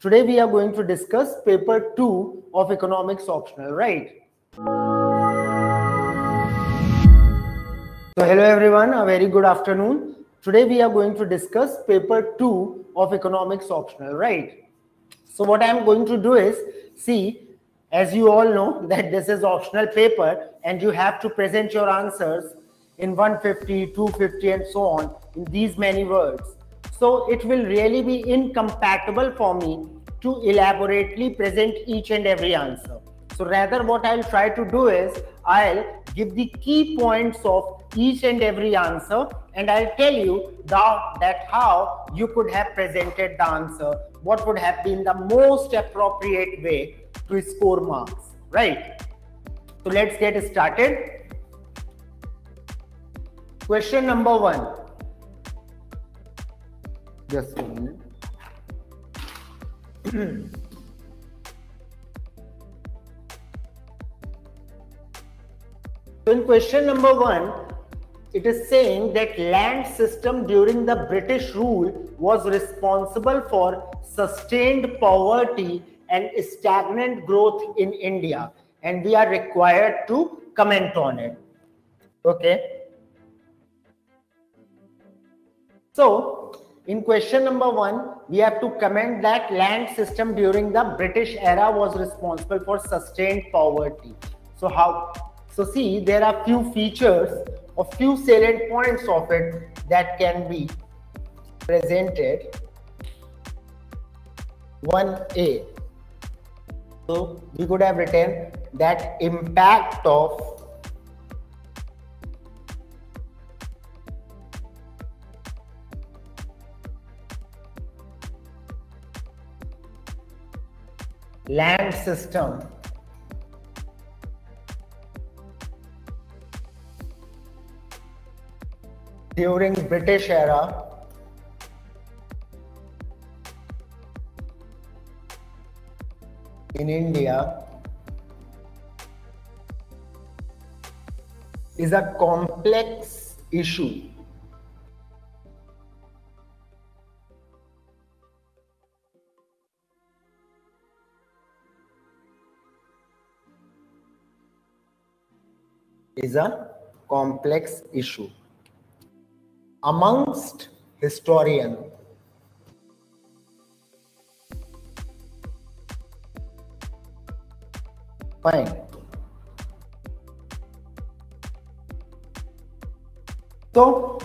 Today we are going to discuss paper 2 of economics optional, right? So hello everyone, a very good afternoon. Today we are going to discuss paper 2 of economics optional, right? So what I am going to do is, see, as you all know that this is optional paper and you have to present your answers in 150, 250 and so on in these many words. So it will really be incompatible for me to elaborately present each and every answer. So rather what I'll try to do is I'll give the key points of each and every answer and I'll tell you that, that how you could have presented the answer, what would have been the most appropriate way to score marks, right? So let's get started. Question number one. Just minute. so in question number one, it is saying that land system during the British rule was responsible for sustained poverty and stagnant growth in India. And we are required to comment on it. Okay. So, in question number one, we have to comment that land system during the British era was responsible for sustained poverty. So how? So see, there are few features or few salient points of it that can be presented. 1A. So we could have written that impact of land system. During British era in India is a complex issue is a complex issue. Amongst historians fine. So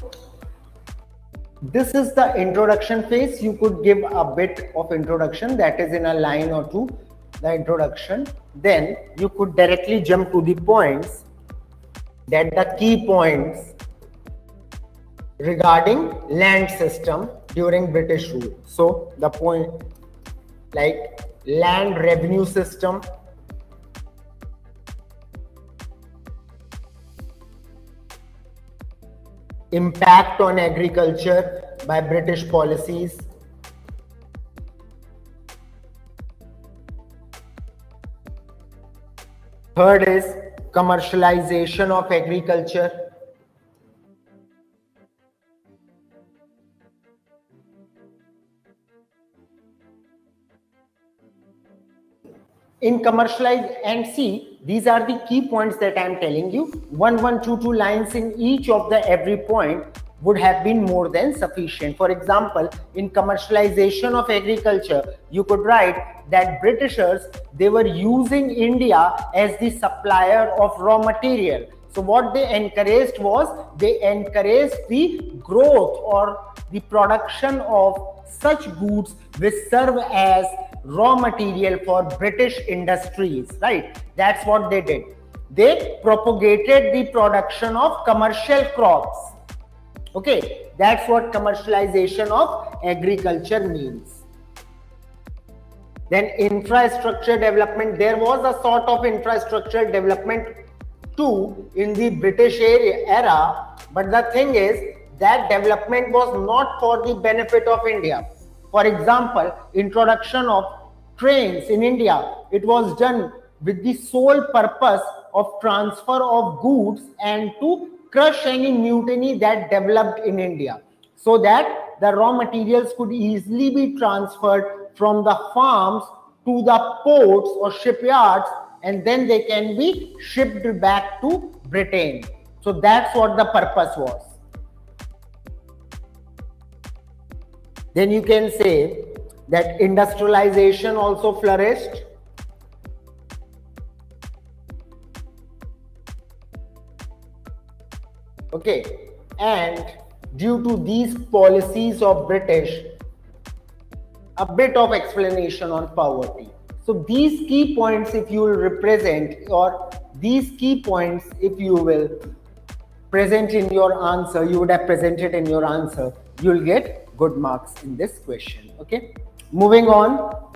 this is the introduction phase. You could give a bit of introduction that is in a line or two the introduction. Then you could directly jump to the points that the key points regarding land system during British rule. So the point like land revenue system, impact on agriculture by British policies, third is commercialization of agriculture. In commercialize and see, these are the key points that I am telling you. One, one, two, two lines in each of the every point would have been more than sufficient. For example, in commercialization of agriculture, you could write that Britishers, they were using India as the supplier of raw material. So what they encouraged was they encouraged the growth or the production of such goods which serve as raw material for British industries, right? That's what they did. They propagated the production of commercial crops Okay, that's what commercialization of agriculture means. Then infrastructure development, there was a sort of infrastructure development too in the British era, but the thing is that development was not for the benefit of India. For example, introduction of trains in India, it was done with the sole purpose of transfer of goods and to crush any mutiny that developed in India so that the raw materials could easily be transferred from the farms to the ports or shipyards and then they can be shipped back to Britain. So that's what the purpose was. Then you can say that industrialization also flourished. Okay, and due to these policies of British, a bit of explanation on poverty. So these key points, if you will represent, or these key points, if you will present in your answer, you would have presented in your answer, you'll get good marks in this question. Okay, moving on.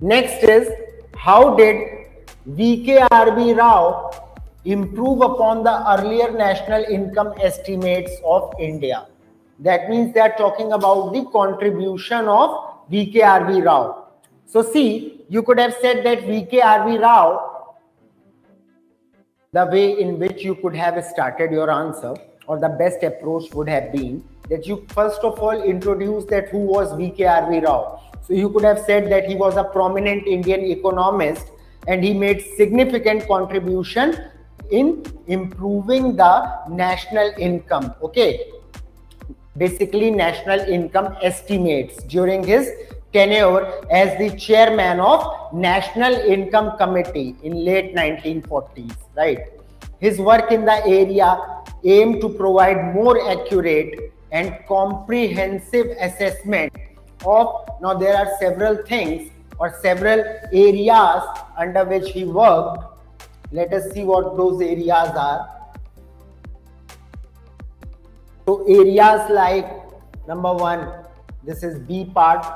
Next is how did VKRV Rao improve upon the earlier national income estimates of India? That means they are talking about the contribution of VKRV Rao. So see, you could have said that VKRV Rao, the way in which you could have started your answer or the best approach would have been that you first of all introduce that who was VKRV Rao. So you could have said that he was a prominent Indian economist and he made significant contribution in improving the national income. Okay, basically national income estimates during his tenure as the chairman of National Income Committee in late 1940s, right? His work in the area aimed to provide more accurate and comprehensive assessment of, now there are several things or several areas under which he worked. Let us see what those areas are. So areas like number one, this is B part,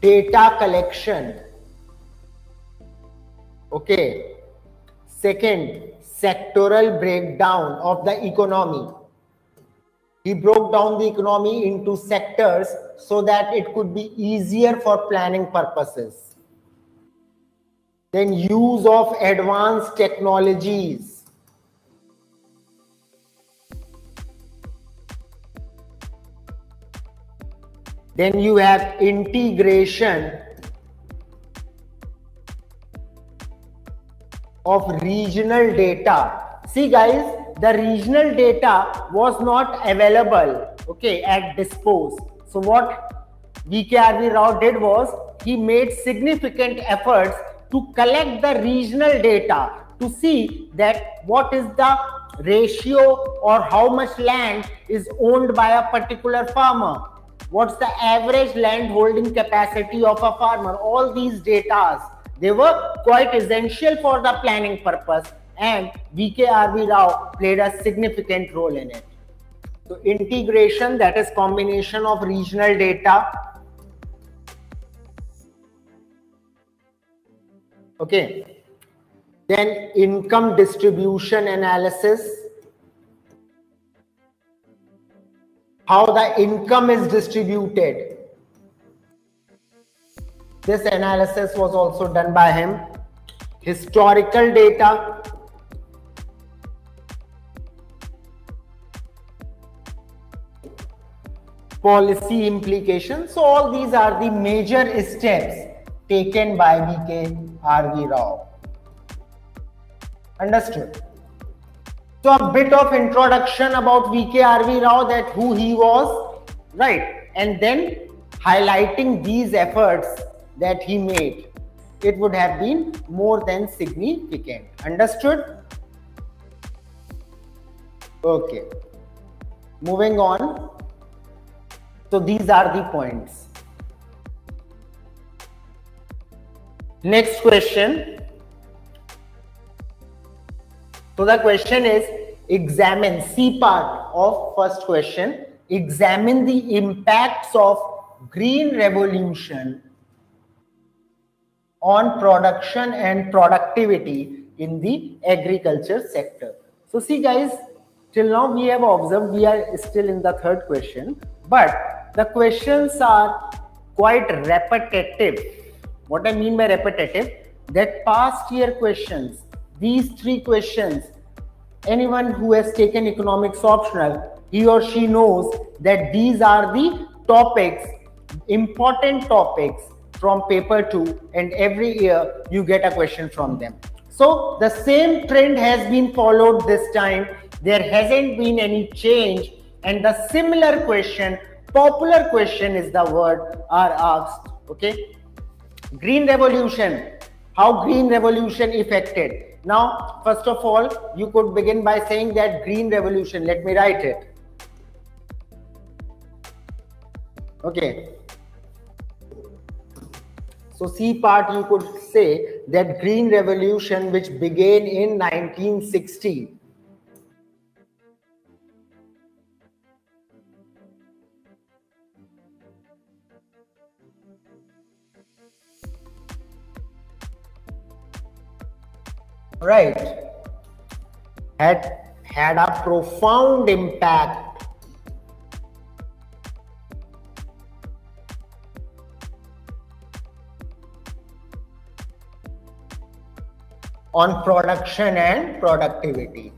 data collection. Okay. Second, sectoral breakdown of the economy. He broke down the economy into sectors so that it could be easier for planning purposes. Then use of advanced technologies Then you have integration of regional data. See guys, the regional data was not available okay at dispose. So what VKRV Rao did was he made significant efforts to collect the regional data to see that what is the ratio or how much land is owned by a particular farmer. What's the average land holding capacity of a farmer? All these data they were quite essential for the planning purpose and vkrv rao played a significant role in it. So integration that is combination of regional data okay then income distribution analysis how the income is distributed. This analysis was also done by him. Historical data. Policy implications. So all these are the major steps taken by VK R.V. Rao. Understood? So a bit of introduction about VKRV Rao that who he was, right? And then highlighting these efforts that he made. It would have been more than significant. Understood? Okay. Moving on. So these are the points. Next question so the question is examine C part of first question. Examine the impacts of green revolution on production and productivity in the agriculture sector. So see guys, till now we have observed we are still in the third question, but the questions are quite repetitive. What I mean by repetitive, that past year questions these three questions, anyone who has taken economics optional, he or she knows that these are the topics, important topics from paper 2 and every year you get a question from them. So the same trend has been followed this time. There hasn't been any change and the similar question, popular question is the word are asked. Okay. Green revolution, how green revolution affected now, first of all, you could begin by saying that green revolution. Let me write it. Okay. So C part you could say that green revolution which began in 1960 right. Had had a profound impact. On production and productivity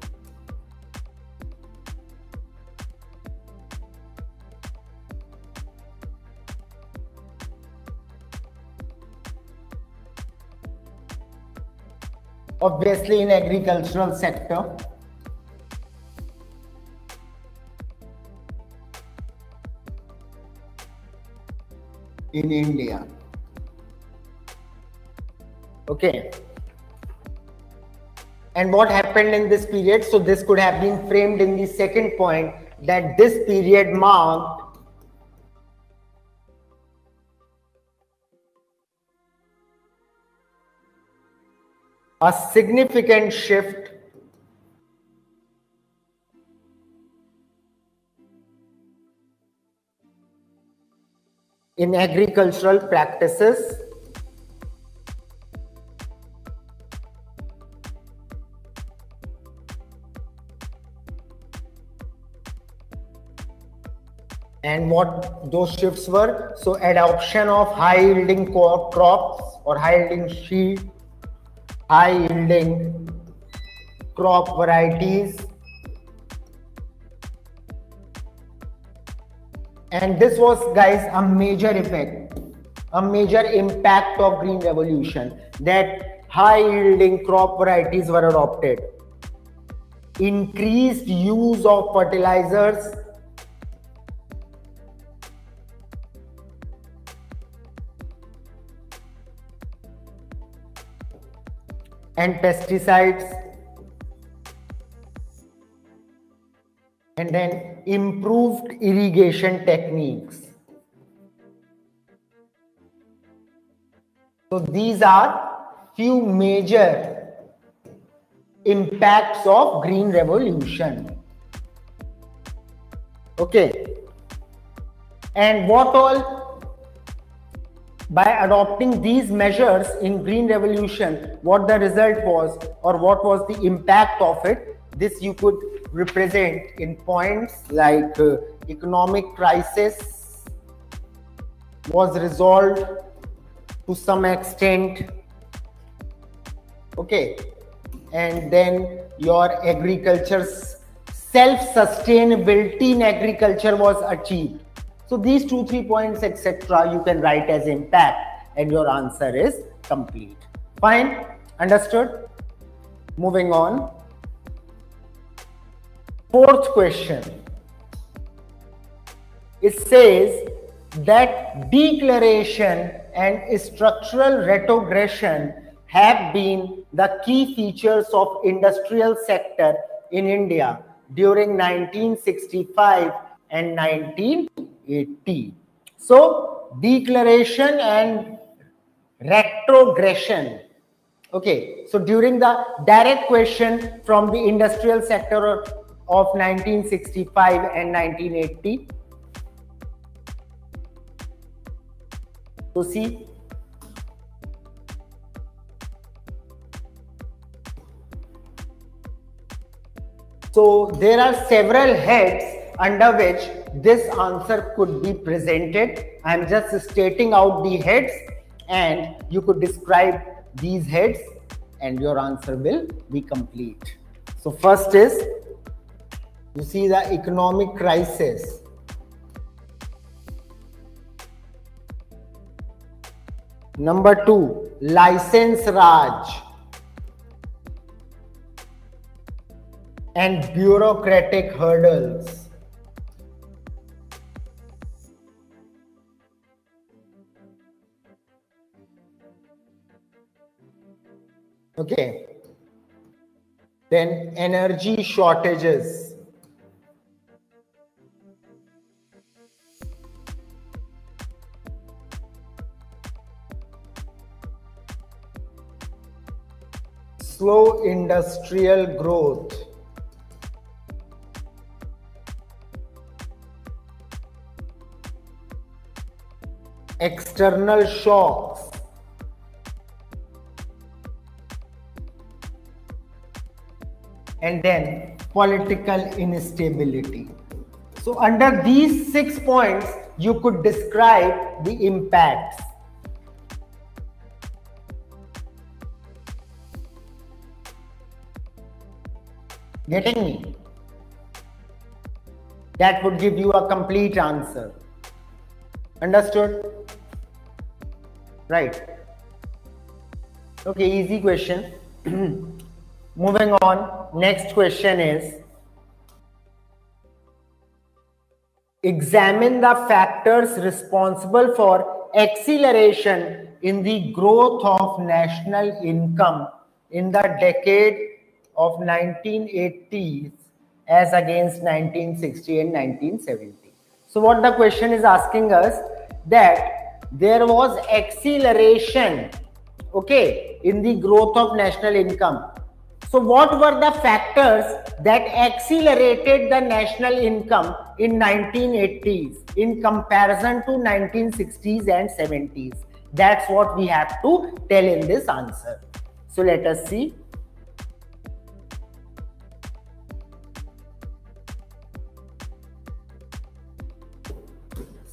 obviously in agricultural sector in India. Okay. And what happened in this period? So this could have been framed in the second point that this period marked a significant shift in agricultural practices. And what those shifts were so adoption of high yielding crops or high yielding seed high yielding crop varieties and this was guys a major effect a major impact of green revolution that high yielding crop varieties were adopted. Increased use of fertilizers and pesticides and then improved irrigation techniques. So these are few major impacts of green revolution. Okay. And what all by adopting these measures in green revolution what the result was or what was the impact of it this you could represent in points like uh, economic crisis was resolved to some extent. Okay. And then your agriculture's self sustainability in agriculture was achieved so these two, three points, etc., you can write as impact and your answer is complete. Fine, understood? Moving on. Fourth question. It says that deceleration and structural retrogression have been the key features of industrial sector in India during 1965 and 19 80. So deceleration and retrogression. Okay, so during the direct question from the industrial sector of 1965 and 1980. So see, so there are several heads under which this answer could be presented. I'm just stating out the heads and you could describe these heads and your answer will be complete. So first is, you see the economic crisis. Number two, license Raj and bureaucratic hurdles. Okay. Then energy shortages. Slow industrial growth. External shocks. And then political instability. So under these six points, you could describe the impacts. Getting me? That would give you a complete answer. Understood? Right. Okay, easy question. Moving on, next question is examine the factors responsible for acceleration in the growth of national income in the decade of 1980s as against 1960 and 1970. So what the question is asking us that there was acceleration okay in the growth of national income so what were the factors that accelerated the national income in 1980s in comparison to 1960s and 70s? That's what we have to tell in this answer. So let us see.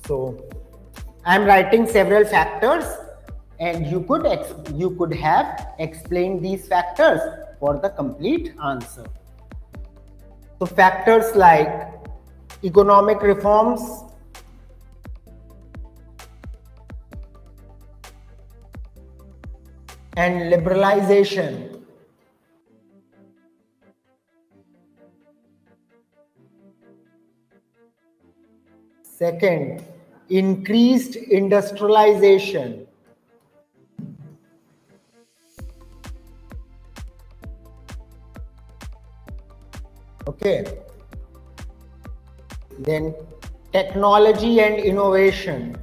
So I am writing several factors and you could you could have explained these factors for the complete answer. So factors like economic reforms, and liberalization Second, increased industrialization. Okay. Then technology and innovation.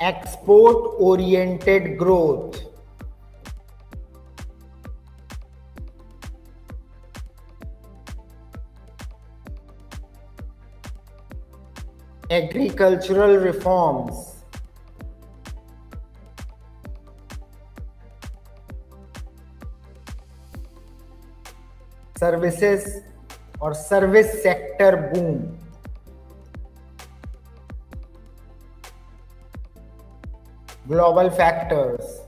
Export oriented growth. Agricultural reforms. Services or service sector boom. Global factors.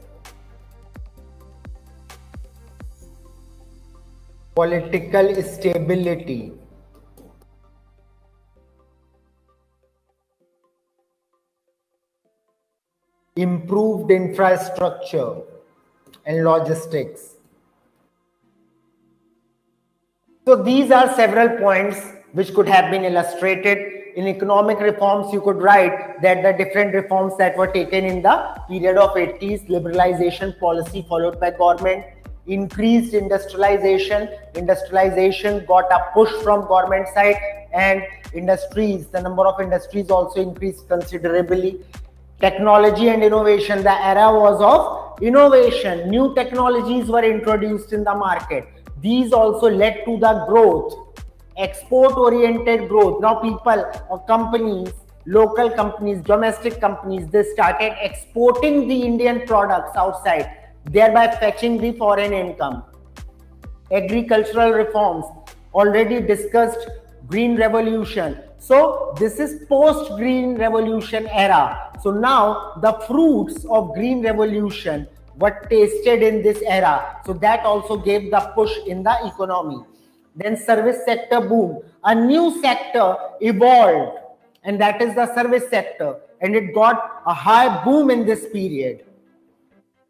Political stability. Improved infrastructure and logistics So these are several points which could have been illustrated. In economic reforms, you could write that the different reforms that were taken in the period of 80s, liberalization policy followed by government, increased industrialization, industrialization got a push from government side and industries, the number of industries also increased considerably. Technology and innovation, the era was of innovation. New technologies were introduced in the market these also led to the growth export oriented growth. Now people or companies local companies domestic companies they started exporting the indian products outside thereby fetching the foreign income. Agricultural reforms already discussed green revolution. So this is post green revolution era. So now the fruits of green revolution what tasted in this era. So that also gave the push in the economy. Then service sector boom. A new sector evolved and that is the service sector. And it got a high boom in this period.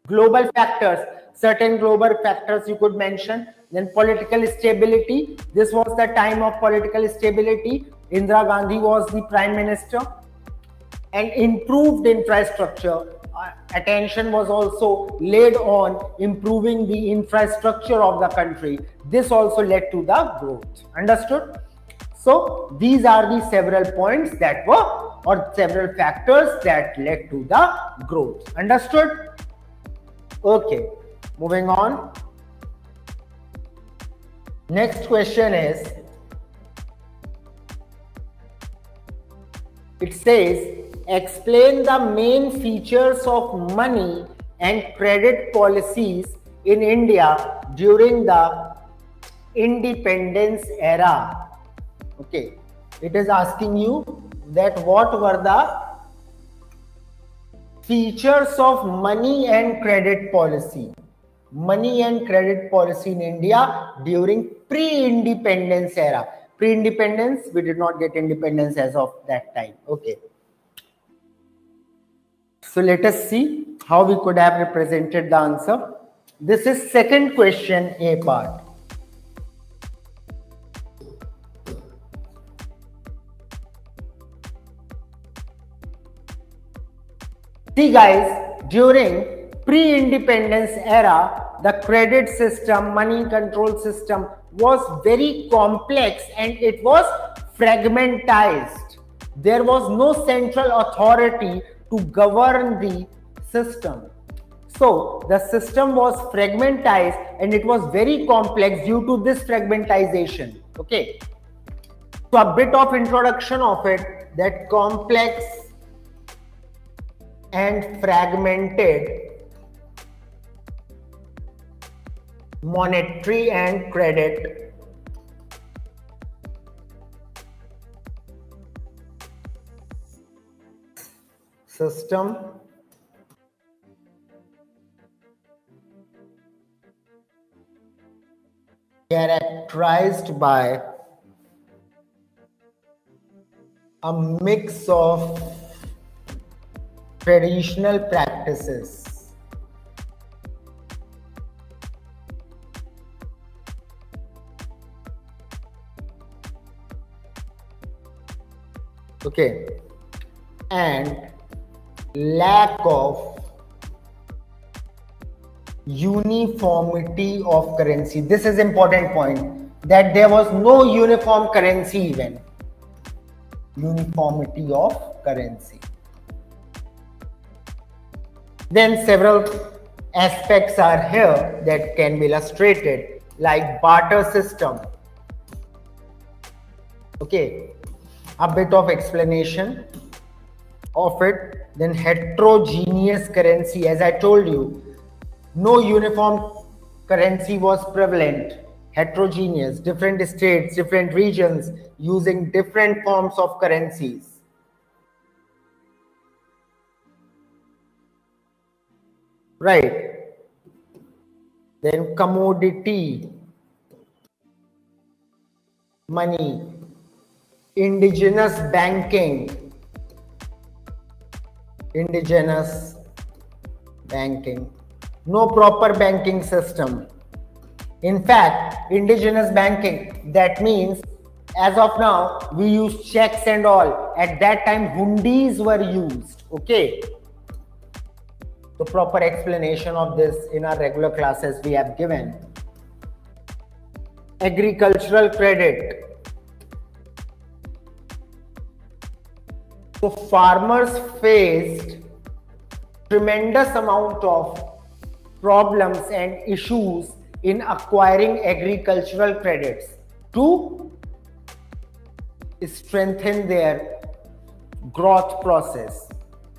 Global factors. Certain global factors you could mention. Then political stability. This was the time of political stability. Indira gandhi was the prime minister. And improved infrastructure attention was also laid on improving the infrastructure of the country. This also led to the growth. Understood? So these are the several points that were or several factors that led to the growth. Understood? Okay Moving on. Next question is it says explain the main features of money and credit policies in India during the independence era. Okay, it is asking you that what were the features of money and credit policy money and credit policy in India during pre-independence era. Pre-independence, we did not get independence as of that time. Okay. So let us see how we could have represented the answer. This is second question A part. See guys, during pre-independence era, the credit system, money control system was very complex and it was fragmentized. There was no central authority to govern the system. So the system was fragmentized and it was very complex due to this fragmentization. Okay. So a bit of introduction of it that complex and fragmented monetary and credit system. Characterized by a mix of traditional practices. Okay. And lack of uniformity of currency. This is important point that there was no uniform currency even uniformity of currency. Then several aspects are here that can be illustrated like barter system. Okay a bit of explanation of it. Then heterogeneous currency, as I told you, no uniform currency was prevalent. Heterogeneous, different states, different regions using different forms of currencies. Right. Then commodity, money, indigenous banking indigenous banking. No proper banking system. In fact indigenous banking that means as of now we use checks and all. At that time hundis were used okay? The proper explanation of this in our regular classes we have given. Agricultural credit So farmers faced tremendous amount of problems and issues in acquiring agricultural credits to strengthen their growth process.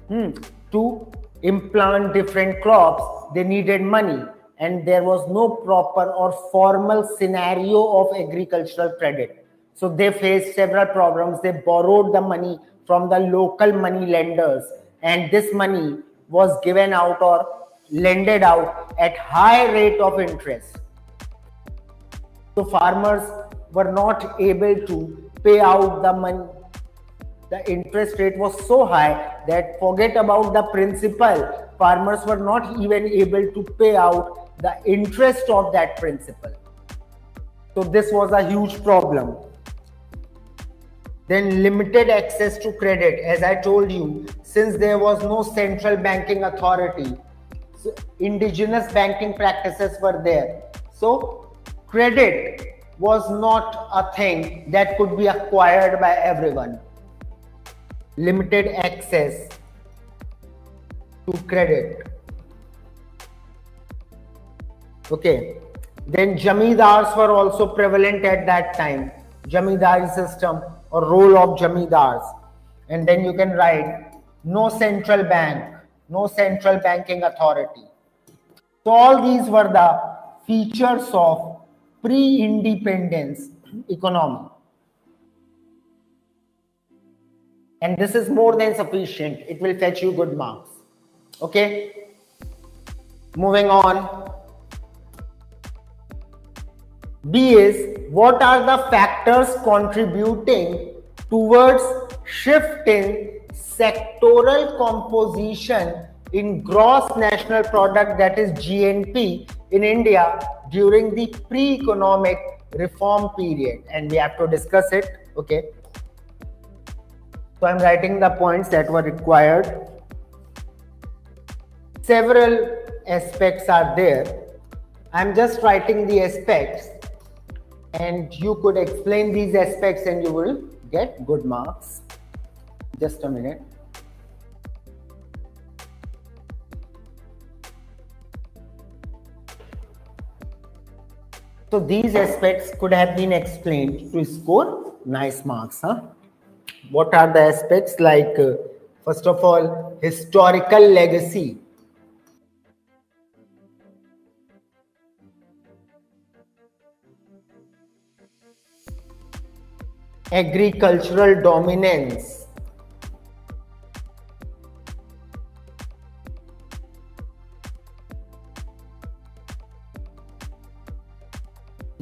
Hmm. To implant different crops, they needed money and there was no proper or formal scenario of agricultural credit. So they faced several problems. They borrowed the money from the local money lenders. And this money was given out or lended out at high rate of interest. So farmers were not able to pay out the money. The interest rate was so high that forget about the principal. Farmers were not even able to pay out the interest of that principal. So this was a huge problem then limited access to credit as i told you since there was no central banking authority so indigenous banking practices were there so credit was not a thing that could be acquired by everyone. Limited access to credit. Okay. Then jamidars were also prevalent at that time. Jamidari system or role of jamidars. And then you can write no central bank, no central banking authority. So all these were the features of pre-independence economy. And this is more than sufficient. It will fetch you good marks. Okay. Moving on. B is what are the factors contributing towards shift in sectoral composition in gross national product that is GNP in India during the pre-economic reform period? And we have to discuss it okay? So i'm writing the points that were required. Several aspects are there. I'm just writing the aspects and you could explain these aspects and you will get good marks just a minute So these aspects could have been explained to score nice marks. Huh? What are the aspects like, uh, first of all, historical legacy. Agricultural dominance.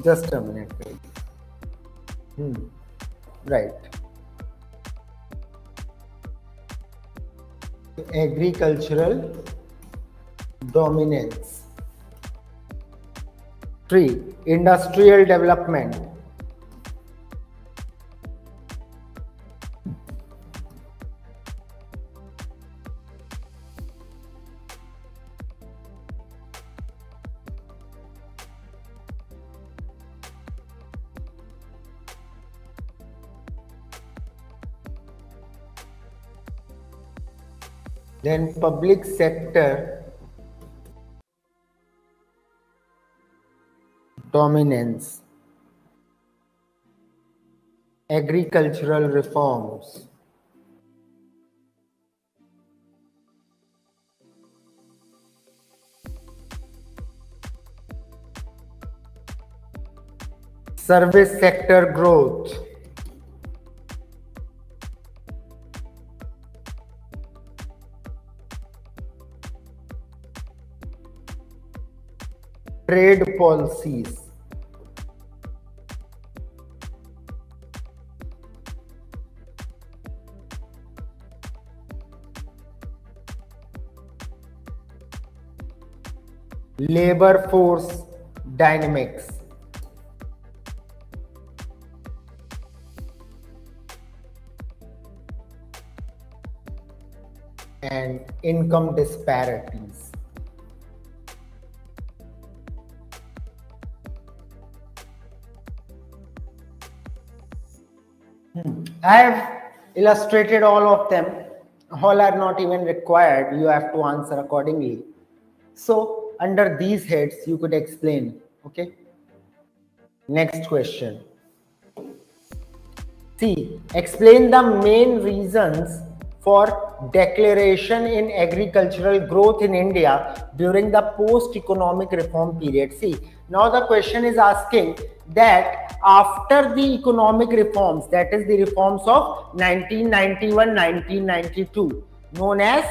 Just a minute, please. Hmm. Right. Agricultural dominance. Three, industrial development. Then public sector dominance. Agricultural reforms. Service sector growth trade policies. Labor force dynamics. and income disparities. I have illustrated all of them. All are not even required. You have to answer accordingly. So under these heads, you could explain. Okay. Next question. See, explain the main reasons for deceleration in agricultural growth in India during the post-economic reform period. See, now the question is asking that after the economic reforms, that is the reforms of 1991-1992, known as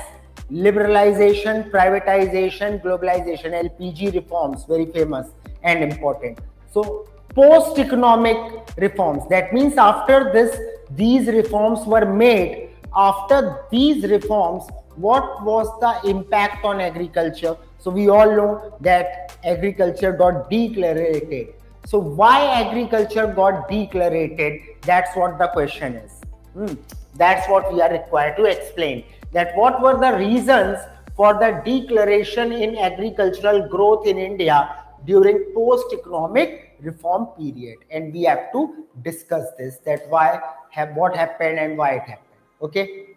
liberalization, privatization, globalization, LPG reforms, very famous and important. So post-economic reforms, that means after this these reforms were made after these reforms what was the impact on agriculture? So we all know that agriculture got decelerated. So why agriculture got decelerated? That's what the question is. Hmm. that's what we are required to explain. That what were the reasons for the deceleration in agricultural growth in india during post economic reform period? And we have to discuss this that why have what happened and why it happened okay?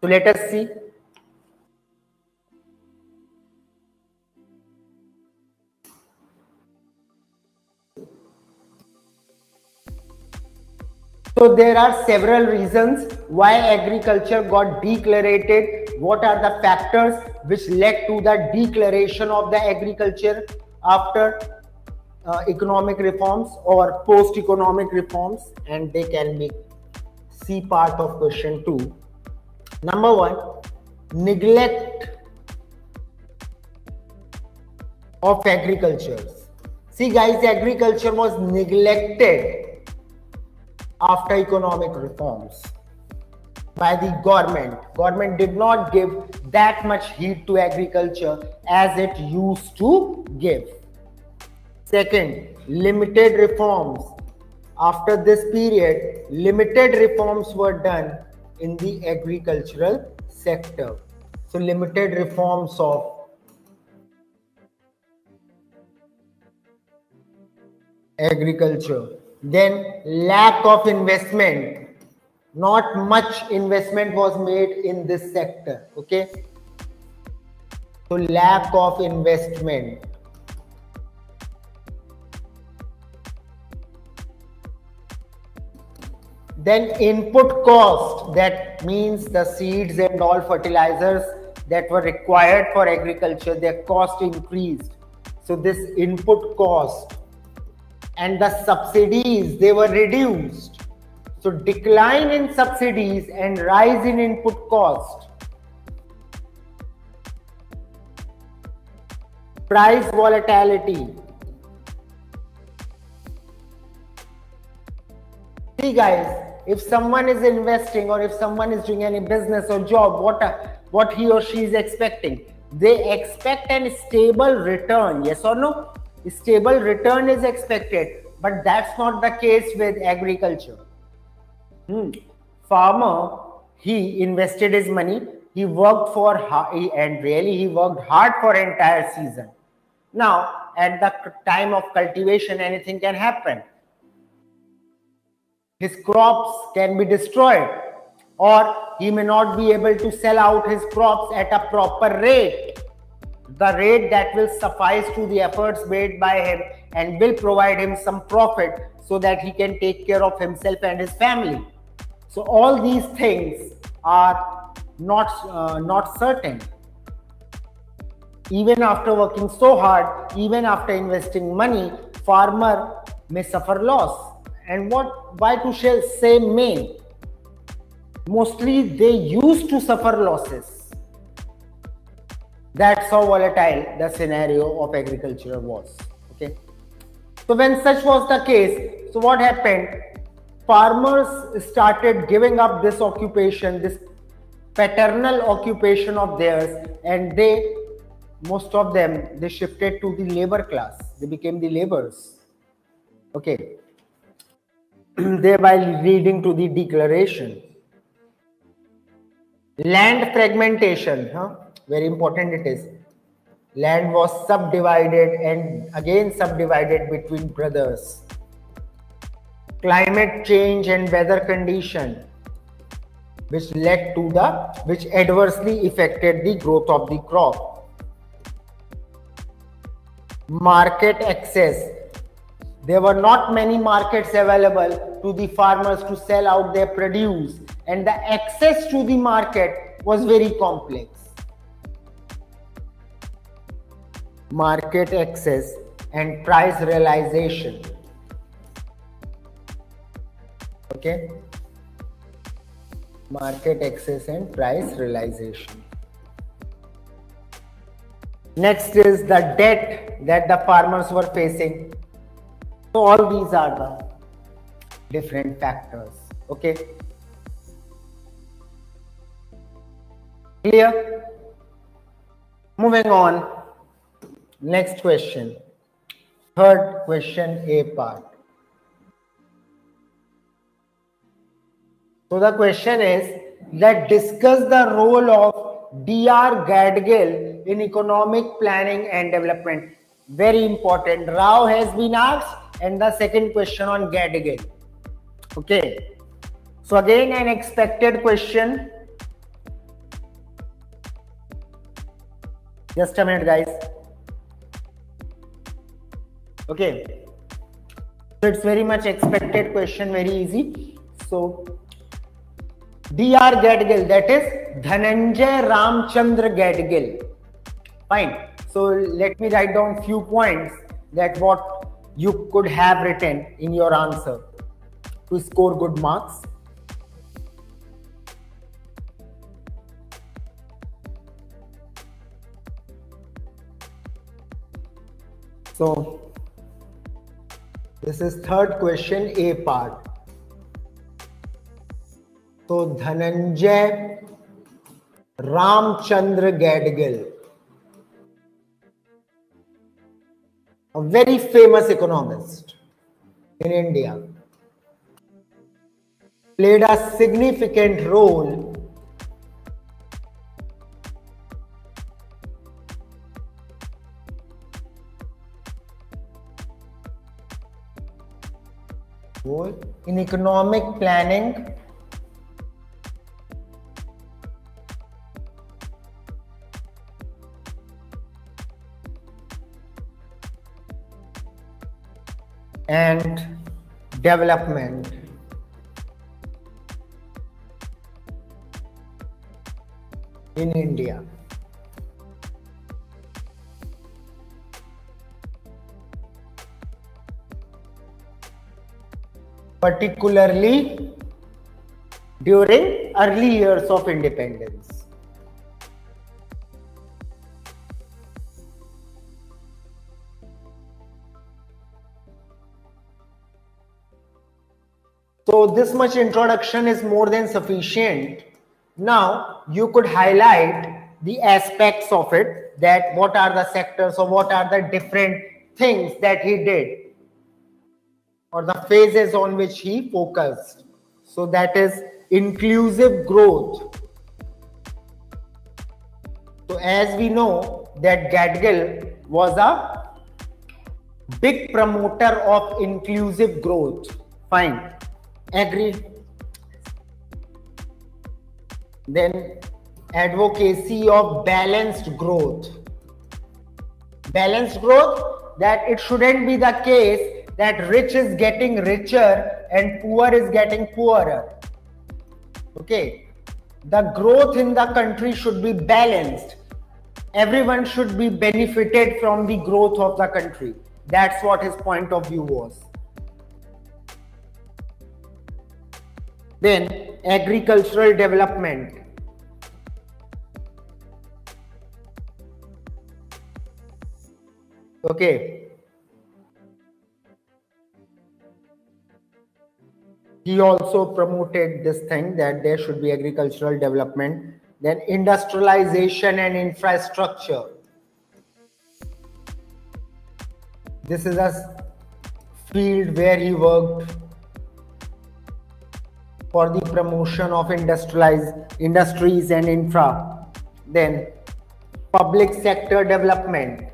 So let us see. So there are several reasons why agriculture got decelerated. What are the factors which led to the deceleration of the agriculture after uh, economic reforms or post-economic reforms? And they can be C part of question 2. Number 1, neglect of agriculture. See guys, agriculture was neglected after economic reforms by the government. Government did not give that much heed to agriculture as it used to give. Second, limited reforms. After this period, limited reforms were done in the agricultural sector. So limited reforms of agriculture. Then lack of investment. Not much investment was made in this sector okay? So lack of investment then input cost that means the seeds and all fertilizers that were required for agriculture their cost increased. So this input cost and the subsidies they were reduced. So decline in subsidies and rise in input cost. Price volatility. See guys if someone is investing or if someone is doing any business or job what what he or she is expecting they expect a stable return yes or no? Stable return is expected but that's not the case with agriculture. Hmm. farmer he invested his money he worked for and really he worked hard for entire season. Now at the time of cultivation anything can happen his crops can be destroyed or he may not be able to sell out his crops at a proper rate. The rate that will suffice to the efforts made by him and will provide him some profit so that he can take care of himself and his family. So all these things are not uh, not certain. Even after working so hard even after investing money farmer may suffer loss. And what why to say may mostly they used to suffer losses that's how volatile the scenario of agriculture was. Okay. So when such was the case, so what happened? Farmers started giving up this occupation, this paternal occupation of theirs, and they, most of them, they shifted to the labor class. They became the laborers. Okay. Thereby leading to the deceleration. Land fragmentation. Huh? very important it is land was subdivided and again subdivided between brothers climate change and weather condition which led to the which adversely affected the growth of the crop market access there were not many markets available to the farmers to sell out their produce and the access to the market was very complex market access, and price realization. Okay. Market access and price realization. Next is the debt that the farmers were facing. So all these are the different factors. Okay. Clear? Moving on. Next question. Third question A part. So the question is that discuss the role of Dr. Gadgil in economic planning and development. Very important. Rao has been asked and the second question on Gadgil. Okay. So again an expected question. Just a minute guys. Okay. So it's very much expected question, very easy. So Dr. Gadgil, that is Dhananjay Ramchandra Gadgil. Fine. So let me write down few points that what you could have written in your answer to score good marks. So this is third question A part. So Dhananjay Ramchandra Gadgil, a very famous economist in India, played a significant role in economic planning and development. in India. Particularly during early years of independence. So this much introduction is more than sufficient. Now you could highlight the aspects of it that what are the sectors or what are the different things that he did or the phases on which he focused. So that is inclusive growth. So as we know that Gadgil was a big promoter of inclusive growth. Fine agree. Then advocacy of balanced growth. Balanced growth that it shouldn't be the case that rich is getting richer and poor is getting poorer. Okay. The growth in the country should be balanced. Everyone should be benefited from the growth of the country. That's what his point of view was Then agricultural development. Okay. He also promoted this thing that there should be agricultural development, then industrialization and infrastructure. This is a field where he worked for the promotion of industrialized industries and infra. Then public sector development.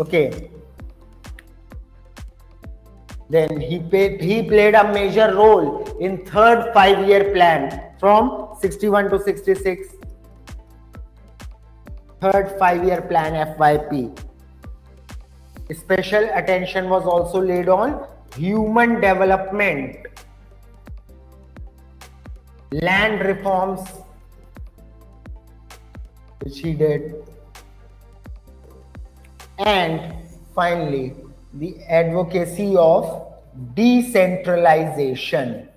Okay. Then he paid, he played a major role in third five-year plan from 61 to 66. Third five-year plan FYP special attention was also laid on human development, land reforms, which he did, and finally, the advocacy of decentralization.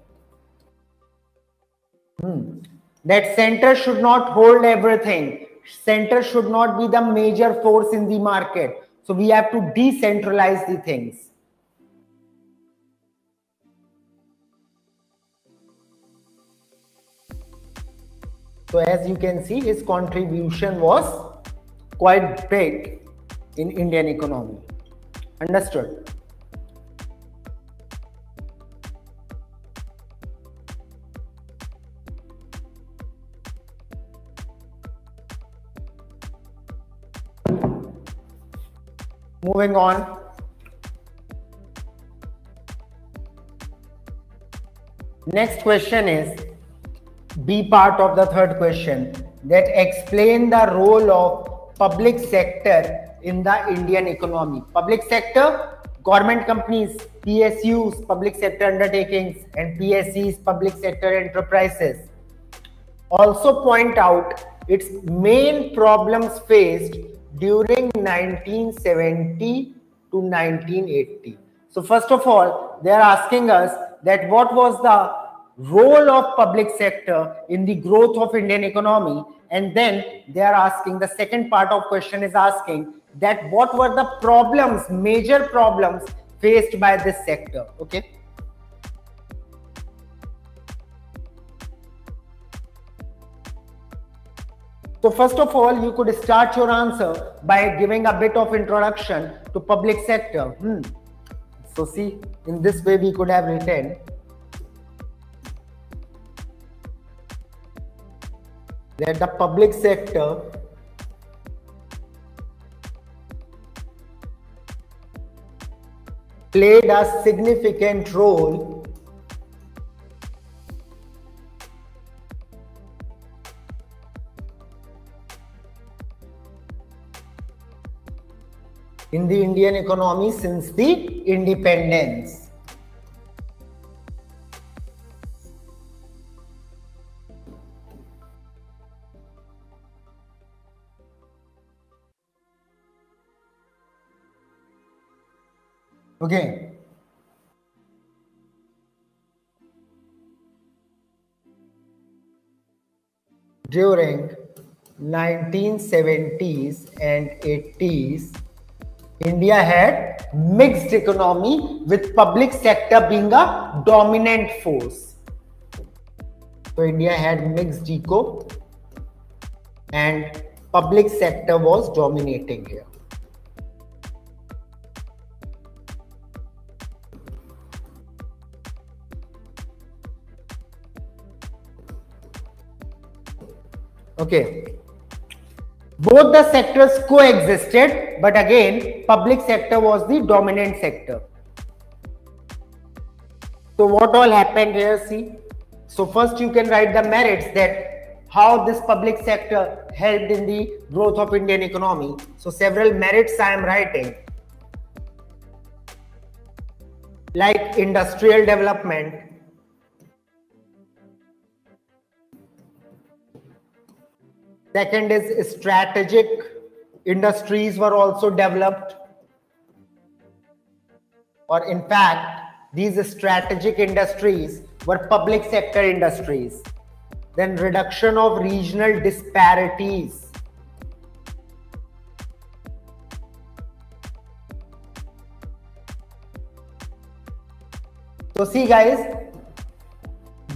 Hmm. That center should not hold everything. Center should not be the major force in the market So we have to decentralize the things. So as you can see, his contribution was quite big in Indian economy. Understood? Moving on. Next question is B part of the third question that explain the role of public sector in the Indian economy. Public sector, government companies, PSUs, public sector undertakings, and PSEs, public sector enterprises. Also point out its main problems faced during 1970 to 1980. So first of all, they are asking us that what was the role of public sector in the growth of Indian economy. And then they are asking, the second part of question is asking that what were the problems, major problems faced by this sector, okay? So first of all, you could start your answer by giving a bit of introduction to public sector. Hmm. So see, in this way we could have written that the public sector played a significant role in the Indian economy since the independence. Okay. During 1970s and 80s, India had mixed economy with public sector being a dominant force. So India had mixed eco and public sector was dominating here. Okay. Both the sectors coexisted, but again, public sector was the dominant sector. So what all happened here, see? So first you can write the merits that how this public sector helped in the growth of Indian economy. So several merits I am writing. Like industrial development, Second is strategic industries were also developed. Or in fact, these strategic industries were public sector industries. Then reduction of regional disparities. So see guys,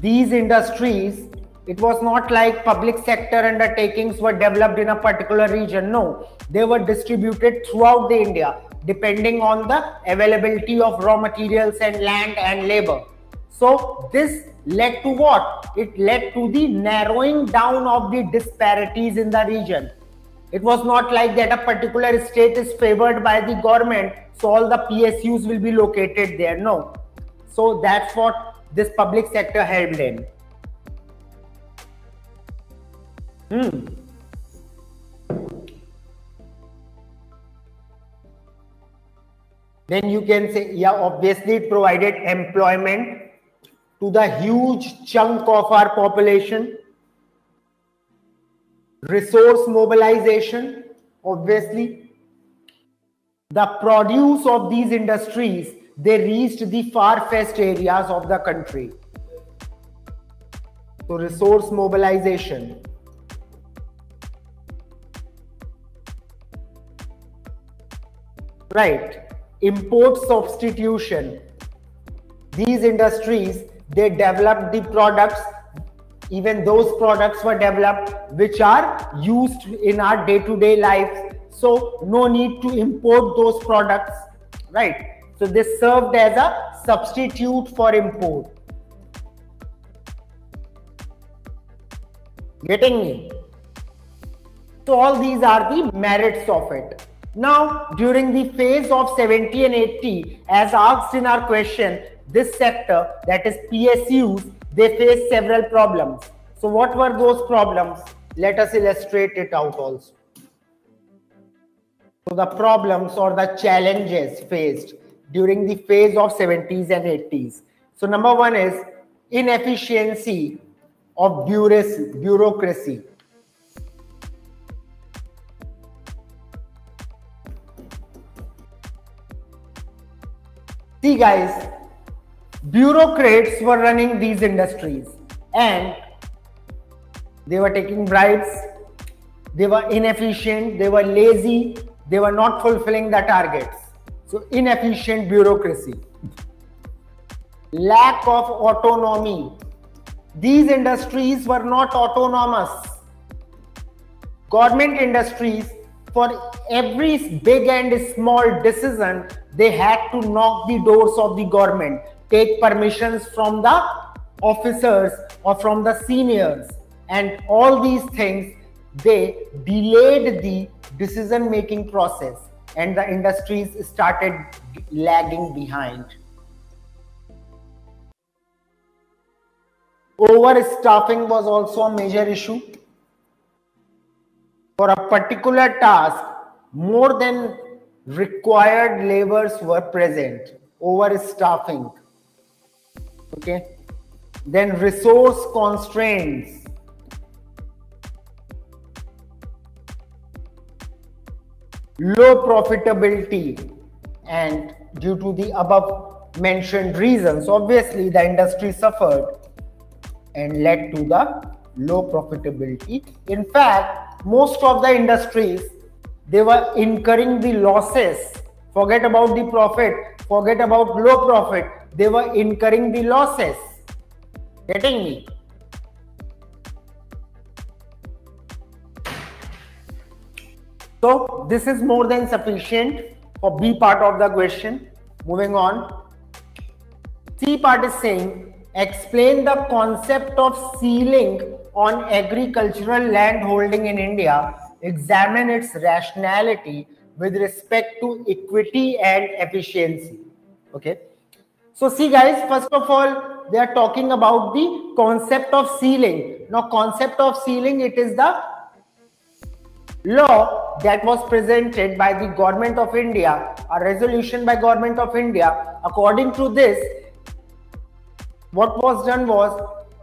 these industries it was not like public sector undertakings were developed in a particular region. No, they were distributed throughout the India depending on the availability of raw materials and land and labor. So this led to what? It led to the narrowing down of the disparities in the region. It was not like that a particular state is favored by the government, so all the PSUs will be located there. No. So that's what this public sector helped in. Hmm. Then you can say, yeah, obviously it provided employment to the huge chunk of our population. Resource mobilization, obviously. The produce of these industries, they reached the far-fetched areas of the country. So resource mobilization. Right. Import substitution. These industries they developed the products even those products were developed which are used in our day-to-day lives. So no need to import those products. Right. So this served as a substitute for import. Getting me? So all these are the merits of it now during the phase of 70 and 80 as asked in our question this sector that is psus they face several problems. So what were those problems? Let us illustrate it out also. So the problems or the challenges faced during the phase of 70s and 80s. So number one is inefficiency of bureaucracy. See guys, bureaucrats were running these industries and they were taking bribes they were inefficient they were lazy they were not fulfilling the targets. So inefficient bureaucracy. Lack of autonomy. These industries were not autonomous. Government industries for every big and small decision they had to knock the doors of the government take permissions from the officers or from the seniors. And all these things they delayed the decision making process and the industries started lagging behind. Overstaffing was also a major issue. For a particular task more than required labors were present. Overstaffing. Okay? Then resource constraints. Low profitability. And due to the above mentioned reasons obviously the industry suffered and led to the low profitability. In fact most of the industries they were incurring the losses forget about the profit forget about low profit they were incurring the losses. Getting me? So this is more than sufficient for B part of the question. Moving on. C part is saying explain the concept of ceiling on agricultural land holding in India. Examine its rationality with respect to equity and efficiency. Okay. So see guys, first of all, they are talking about the concept of ceiling. Now concept of ceiling, it is the law that was presented by the government of India, a resolution by government of India. According to this, what was done was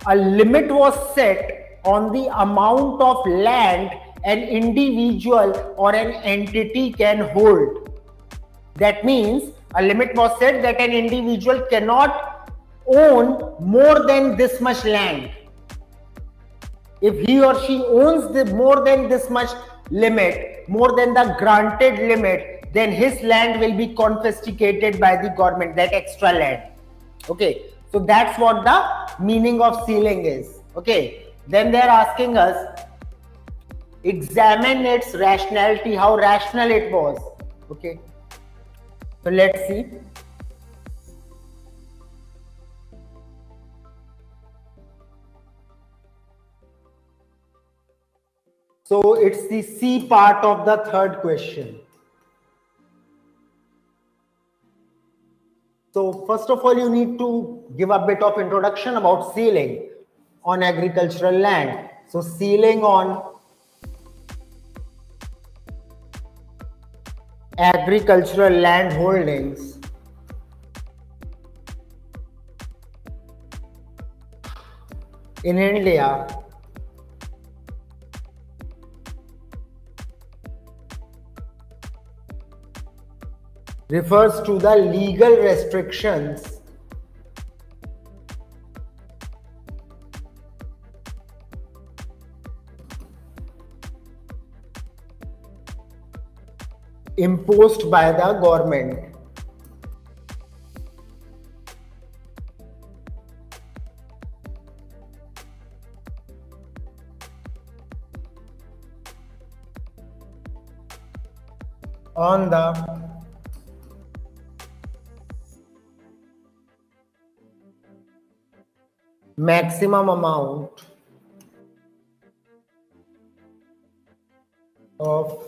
a limit was set on the amount of land an individual or an entity can hold. That means a limit was set that an individual cannot own more than this much land. If he or she owns the more than this much limit, more than the granted limit, then his land will be confiscated by the government, that extra land. Okay, so that's what the meaning of ceiling is. Okay, then they're asking us examine its rationality, how rational it was. Okay, so let's see. So it's the C part of the third question. So first of all, you need to give a bit of introduction about ceiling on agricultural land. So ceiling on agricultural land holdings. In India refers to the legal restrictions imposed by the government. on the maximum amount of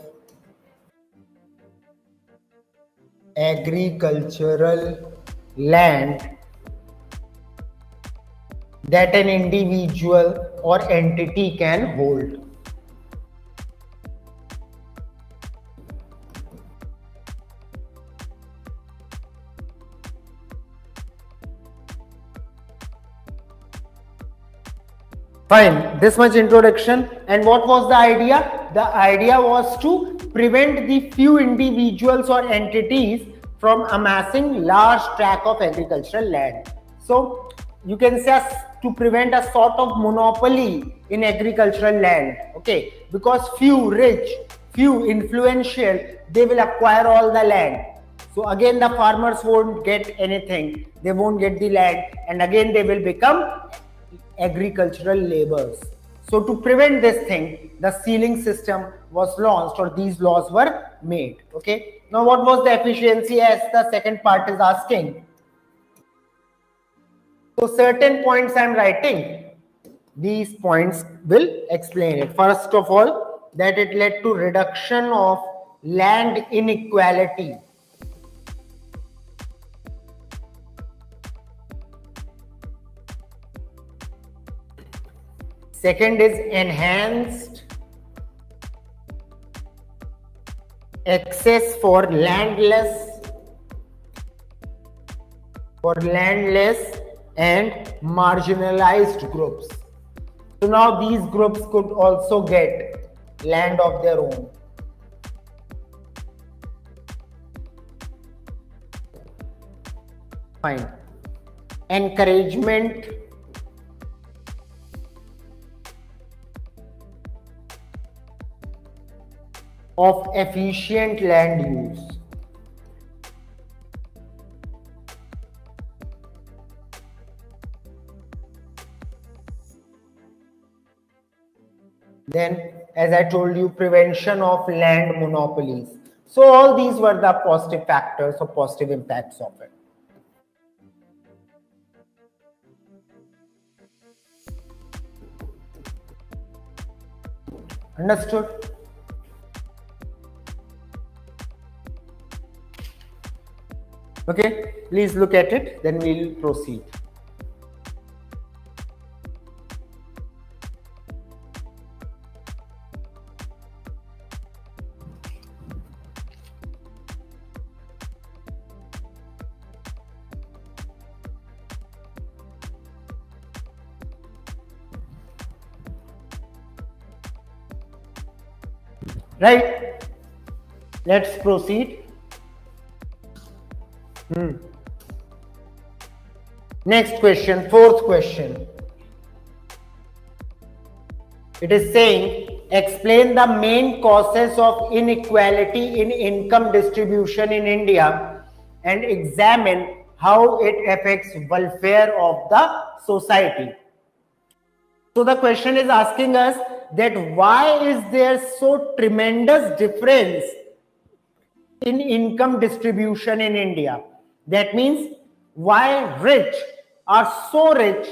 agricultural land that an individual or entity can hold. Fine, this much introduction. And what was the idea? The idea was to prevent the few individuals or entities from amassing large tract of agricultural land. So you can say to prevent a sort of monopoly in agricultural land. Okay, because few rich, few influential, they will acquire all the land. So again, the farmers won't get anything. They won't get the land, and again they will become agricultural laborers. So to prevent this thing, the ceiling system was launched or these laws were made. Okay. Now what was the efficiency as the second part is asking. So certain points I'm writing. These points will explain it. First of all, that it led to reduction of land inequality Second is enhanced access for landless for landless and marginalized groups. So now these groups could also get land of their own. Fine. Encouragement of efficient land use. Then, as I told you, prevention of land monopolies. So all these were the positive factors or positive impacts of it. Understood? Okay, please look at it, then we'll proceed. Right? Let's proceed. Hmm. Next question, fourth question. It is saying, explain the main causes of inequality in income distribution in India and examine how it affects welfare of the society. So the question is asking us that why is there so tremendous difference in income distribution in India? That means why rich are so rich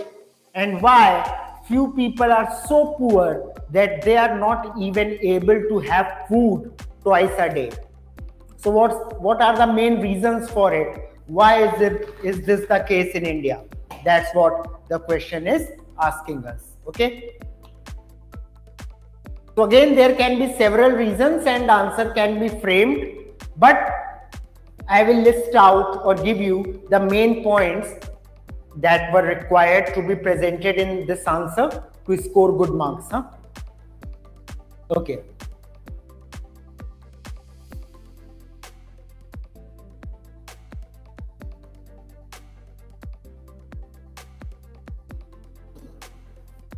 and why few people are so poor that they are not even able to have food twice a day. So what's what are the main reasons for it? Why is it is this the case in India? That's what the question is asking us. Okay. So again, there can be several reasons and answer can be framed, but I will list out or give you the main points that were required to be presented in this answer to score good marks. Huh? Okay.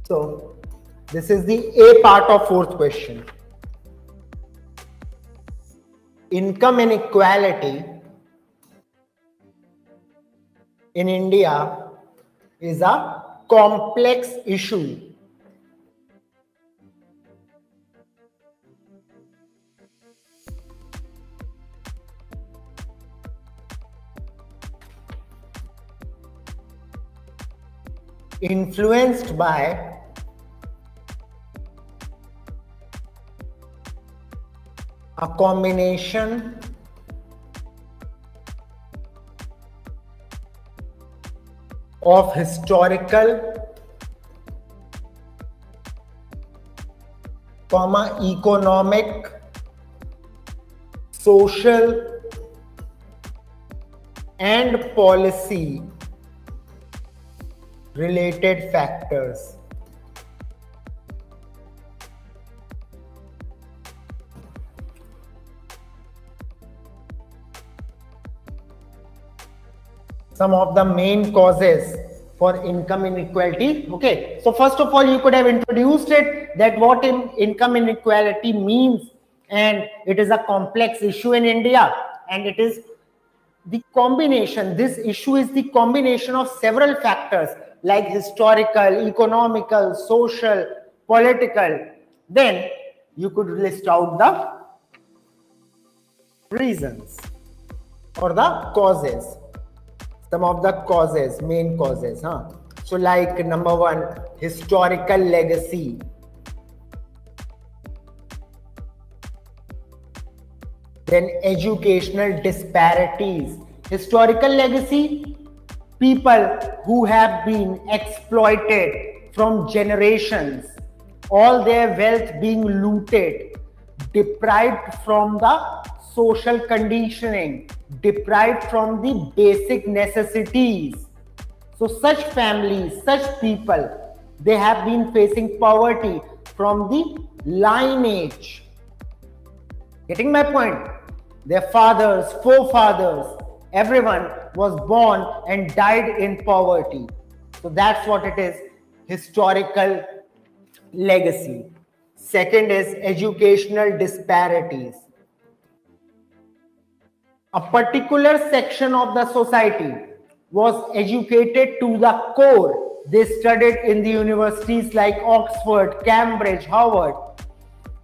So this is the A part of fourth question. income inequality in India is a complex issue. influenced by a combination of historical comma economic social and policy related factors some of the main causes for income inequality. Okay, so first of all, you could have introduced it that what in income inequality means, and it is a complex issue in India, and it is the combination. This issue is the combination of several factors like historical, economical, social, political. Then you could list out the reasons or the causes some of the causes, main causes. Huh? So, like number one, historical legacy. Then educational disparities. Historical legacy, people who have been exploited from generations, all their wealth being looted, deprived from the social conditioning, deprived from the basic necessities. So, such families, such people, they have been facing poverty from the lineage. Getting my point? Their fathers, forefathers, everyone was born and died in poverty. So, that's what it is historical legacy. Second is educational disparities a particular section of the society was educated to the core. They studied in the universities like Oxford, Cambridge, Harvard.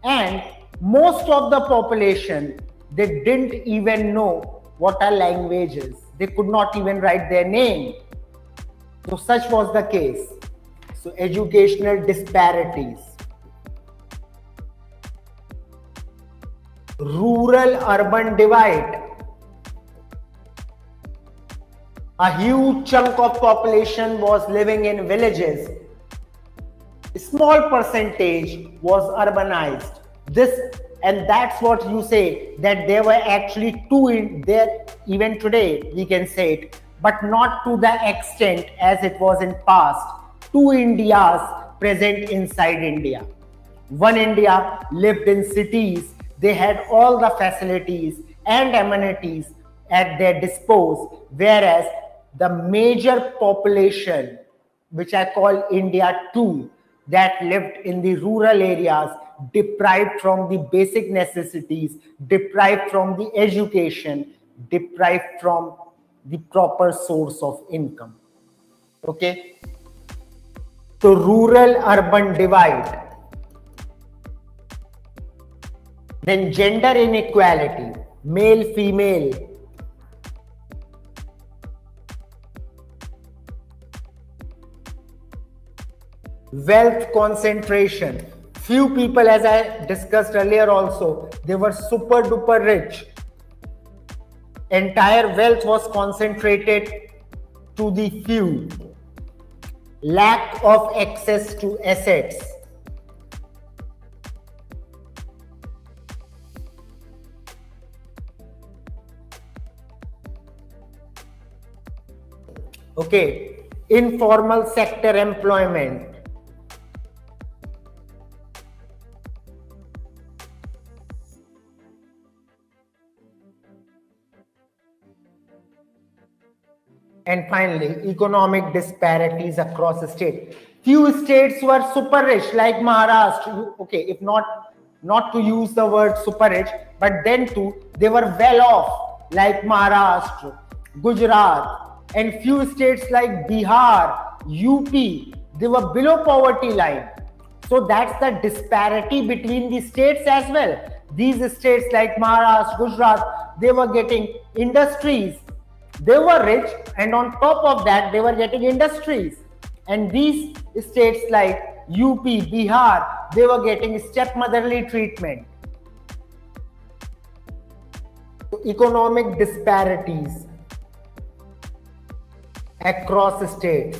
And most of the population, they didn't even know what a language is. They could not even write their name. So such was the case. So educational disparities. Rural urban divide a huge chunk of population was living in villages. A small percentage was urbanized. This and that's what you say that there were actually two in there even today we can say it but not to the extent as it was in past two indias present inside india one india lived in cities they had all the facilities and amenities at their disposal whereas the major population, which I call India 2, that lived in the rural areas, deprived from the basic necessities, deprived from the education, deprived from the proper source of income. Okay? So, rural urban divide. Then, gender inequality, male female wealth concentration. Few people as i discussed earlier also they were super duper rich. Entire wealth was concentrated to the few. Lack of access to assets. Okay. Informal sector employment And finally, economic disparities across the state. Few states were super rich, like Maharashtra. Okay, if not not to use the word super rich, but then too, they were well off, like Maharashtra, Gujarat, and few states like Bihar, UP, they were below poverty line. So that's the disparity between the states as well. These states like Maharashtra, Gujarat, they were getting industries. They were rich, and on top of that, they were getting industries. And these states like UP, Bihar, they were getting stepmotherly treatment. Economic disparities across states.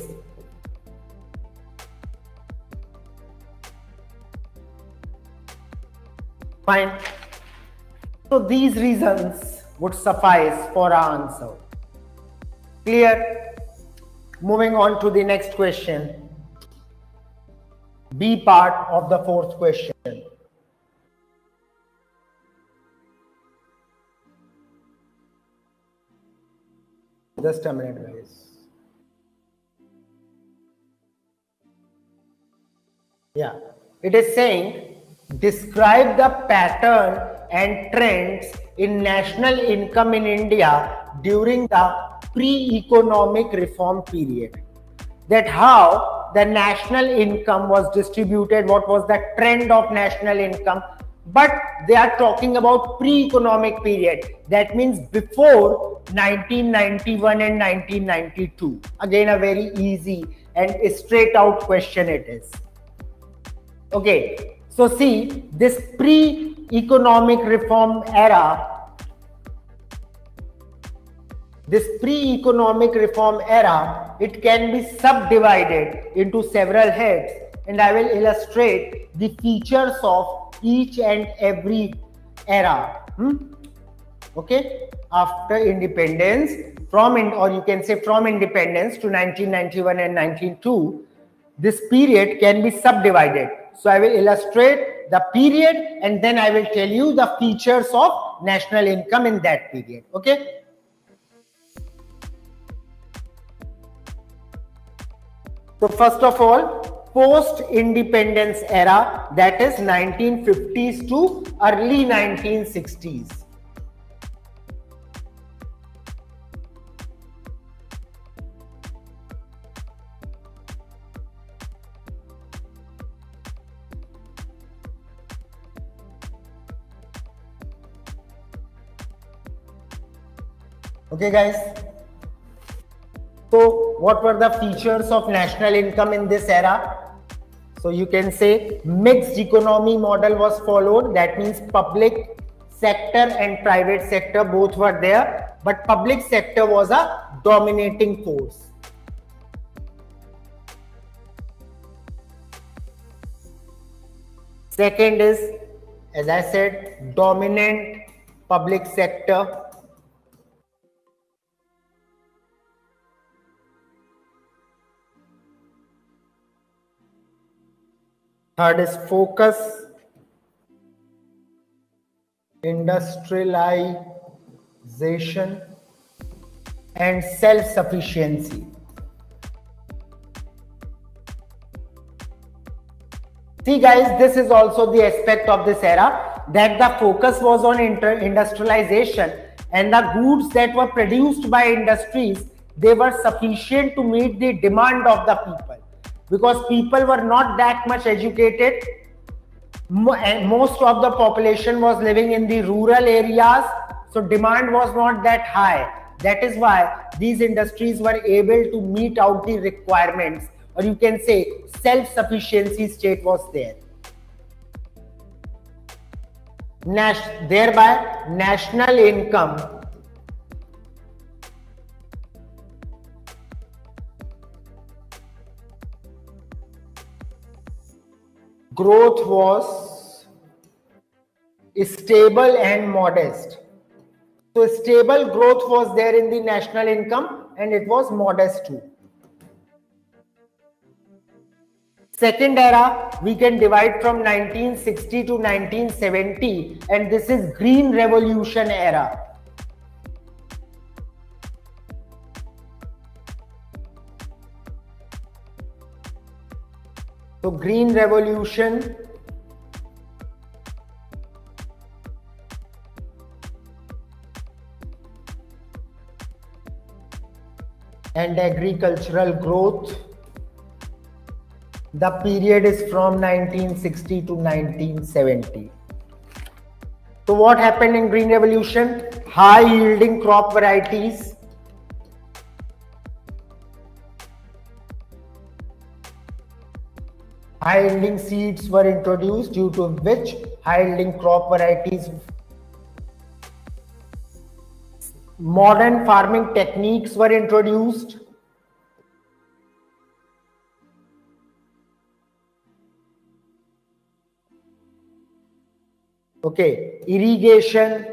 Fine. So these reasons would suffice for our answer. Clear? Moving on to the next question. B part of the fourth question. Just a minute, guys. Yeah, it is saying describe the pattern and trends in national income in India during the pre-economic reform period. That how the national income was distributed, what was the trend of national income, but they are talking about pre-economic period. That means before 1991 and 1992. Again, a very easy and straight out question it is. Okay, so see this pre-economic reform era this pre-economic reform era, it can be subdivided into several heads and I will illustrate the features of each and every era. Hmm? Okay, after independence from in, or you can say from independence to 1991 and 1902, this period can be subdivided. So I will illustrate the period and then I will tell you the features of national income in that period. Okay. So first of all, post-independence era, that is 1950s to early 1960s. Okay, guys. So what were the features of national income in this era? So you can say mixed economy model was followed. That means public sector and private sector both were there, but public sector was a dominating force. Second is, as I said, dominant public sector Third is focus, industrialization, and self-sufficiency. See guys, this is also the aspect of this era that the focus was on industrialization and the goods that were produced by industries, they were sufficient to meet the demand of the people because people were not that much educated. Eh, most of the population was living in the rural areas. So demand was not that high. That is why these industries were able to meet out the requirements. Or you can say self sufficiency state was there. Thereby national income growth was stable and modest. So stable growth was there in the national income and it was modest too. Second era, we can divide from 1960 to 1970 and this is Green Revolution era. So, green revolution and agricultural growth. The period is from 1960 to 1970. So what happened in Green Revolution? High yielding crop varieties, high yielding seeds were introduced due to which high yielding crop varieties modern farming techniques were introduced. Okay irrigation.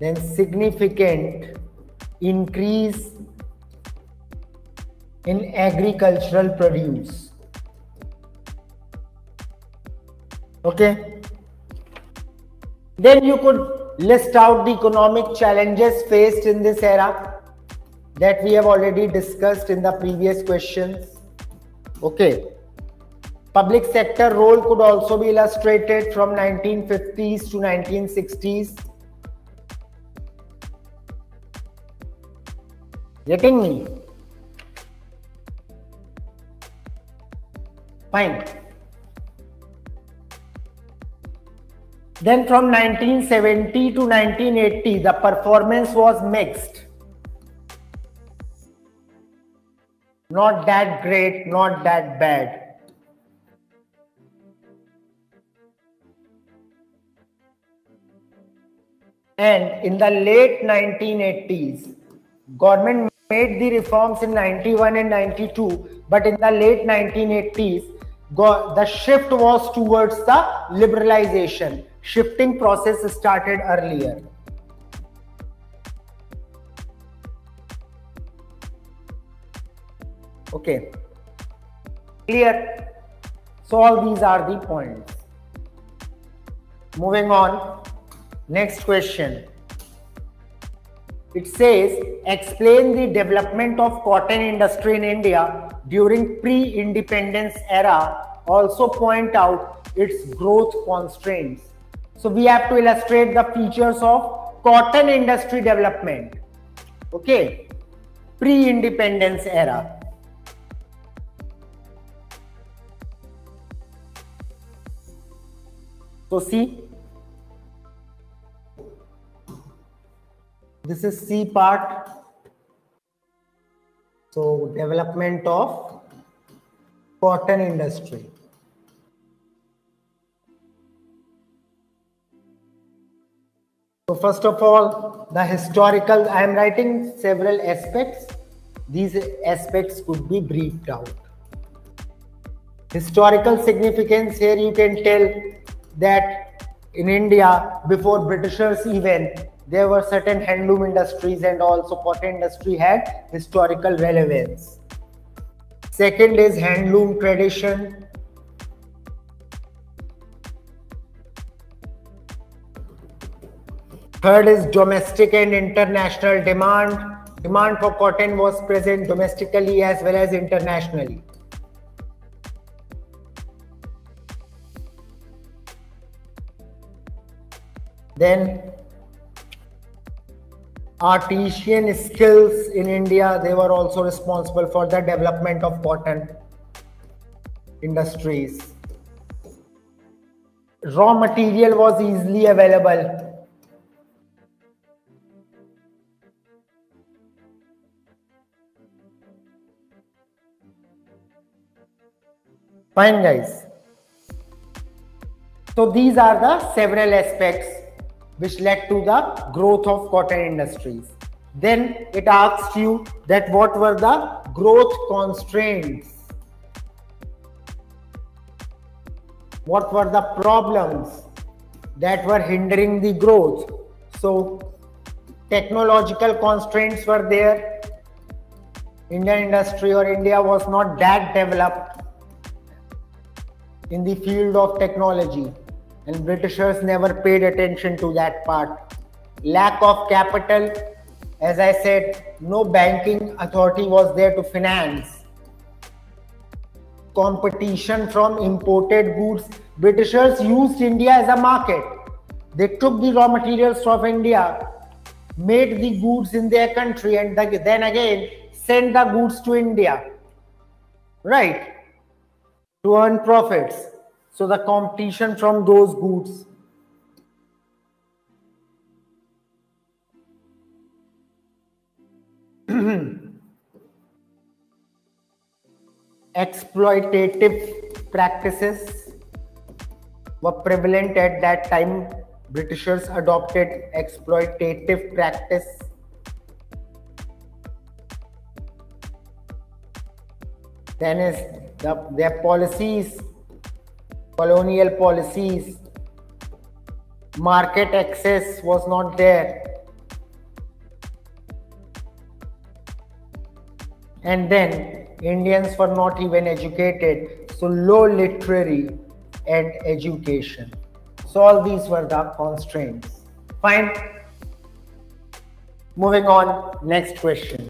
Then significant increase in agricultural produce. Okay. Then you could list out the economic challenges faced in this era that we have already discussed in the previous questions. Okay. Public sector role could also be illustrated from 1950s to 1960s Getting me? Fine. Then from 1970 to 1980, the performance was mixed. Not that great, not that bad. And in the late 1980s, government made the reforms in 91 and 92 but in the late 1980s the shift was towards the liberalization. Shifting process started earlier. Okay. Clear? So all these are the points. Moving on. Next question it says, explain the development of cotton industry in India during pre-independence era. Also point out its growth constraints. So we have to illustrate the features of cotton industry development. Okay, pre-independence era. So see, This is C part. So development of cotton industry. So first of all, the historical, I am writing several aspects. These aspects could be briefed out. Historical significance here you can tell that in India, before Britishers even, there were certain handloom industries and also cotton industry had historical relevance. Second is handloom tradition. Third is domestic and international demand. Demand for cotton was present domestically as well as internationally. Then artisan skills in India, they were also responsible for the development of cotton industries. Raw material was easily available. Fine guys. So these are the several aspects which led to the growth of cotton industries. Then it asks you that what were the growth constraints? What were the problems that were hindering the growth? So technological constraints were there. Indian industry or India was not that developed in the field of technology and Britishers never paid attention to that part. Lack of capital, as I said, no banking authority was there to finance. Competition from imported goods. Britishers used India as a market. They took the raw materials from India, made the goods in their country, and then again sent the goods to India. Right? To earn profits. So the competition from those goods. exploitative practices were prevalent at that time. Britishers adopted exploitative practice. Then is the, their policies, colonial policies, market access was not there. And then Indians were not even educated, so low literary and education. So all these were the constraints. Fine. Moving on, next question.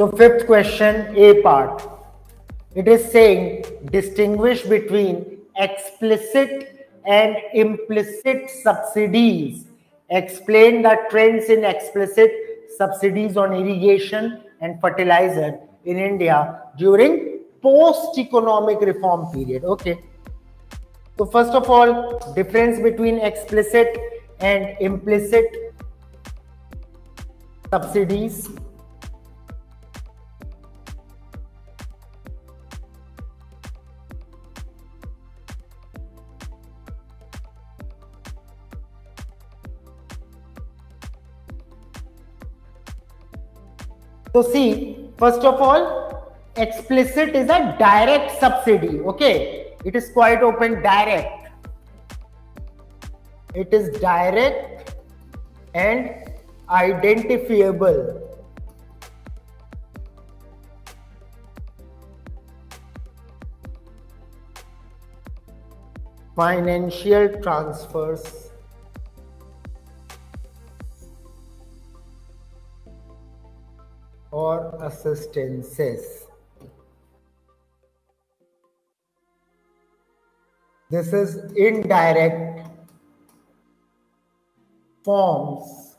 So fifth question, A part. It is saying distinguish between explicit and implicit subsidies. Explain the trends in explicit subsidies on irrigation and fertilizer in India during post-economic reform period. Okay. So first of all, difference between explicit and implicit subsidies. So see, first of all, explicit is a direct subsidy. Okay, it is quite open direct. It is direct and identifiable. Financial transfers assistances. This is indirect forms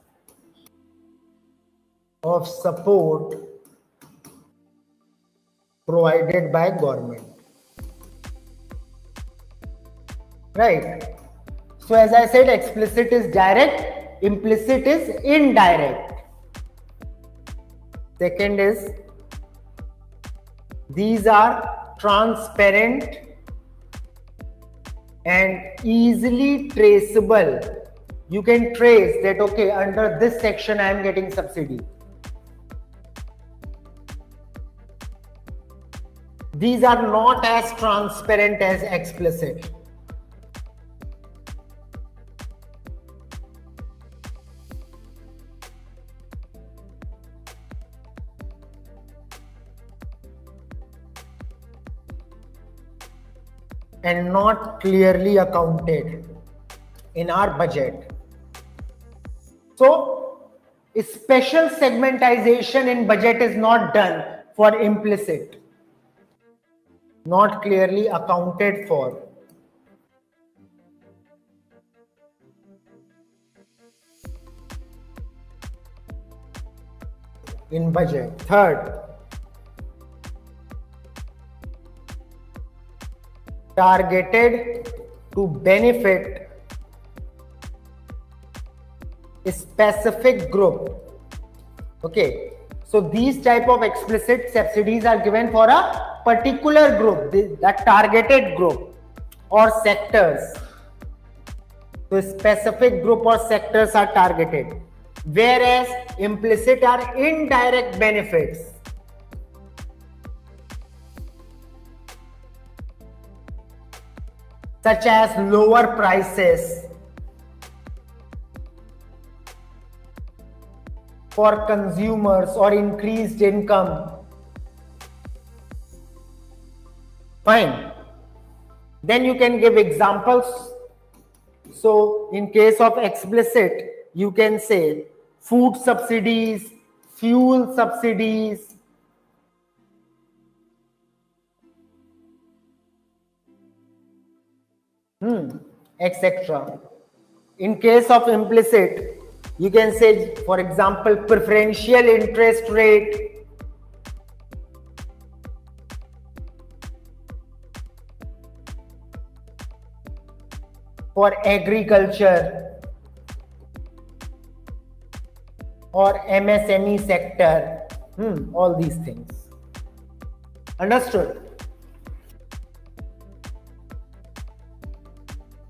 of support provided by government. Right. So as I said, explicit is direct, implicit is indirect. Second is these are transparent and easily traceable. You can trace that, okay, under this section, I am getting subsidy. These are not as transparent as explicit. And not clearly accounted in our budget. So, special segmentization in budget is not done for implicit, not clearly accounted for. in budget. Third, targeted to benefit specific group. Okay so these type of explicit subsidies are given for a particular group that targeted group or sectors. So specific group or sectors are targeted whereas implicit are indirect benefits such as lower prices for consumers or increased income. Fine. Then you can give examples. So in case of explicit, you can say food subsidies, fuel subsidies, hmm, etc. In case of implicit, you can say, for example, preferential interest rate for agriculture or MSME sector, hmm, all these things. Understood?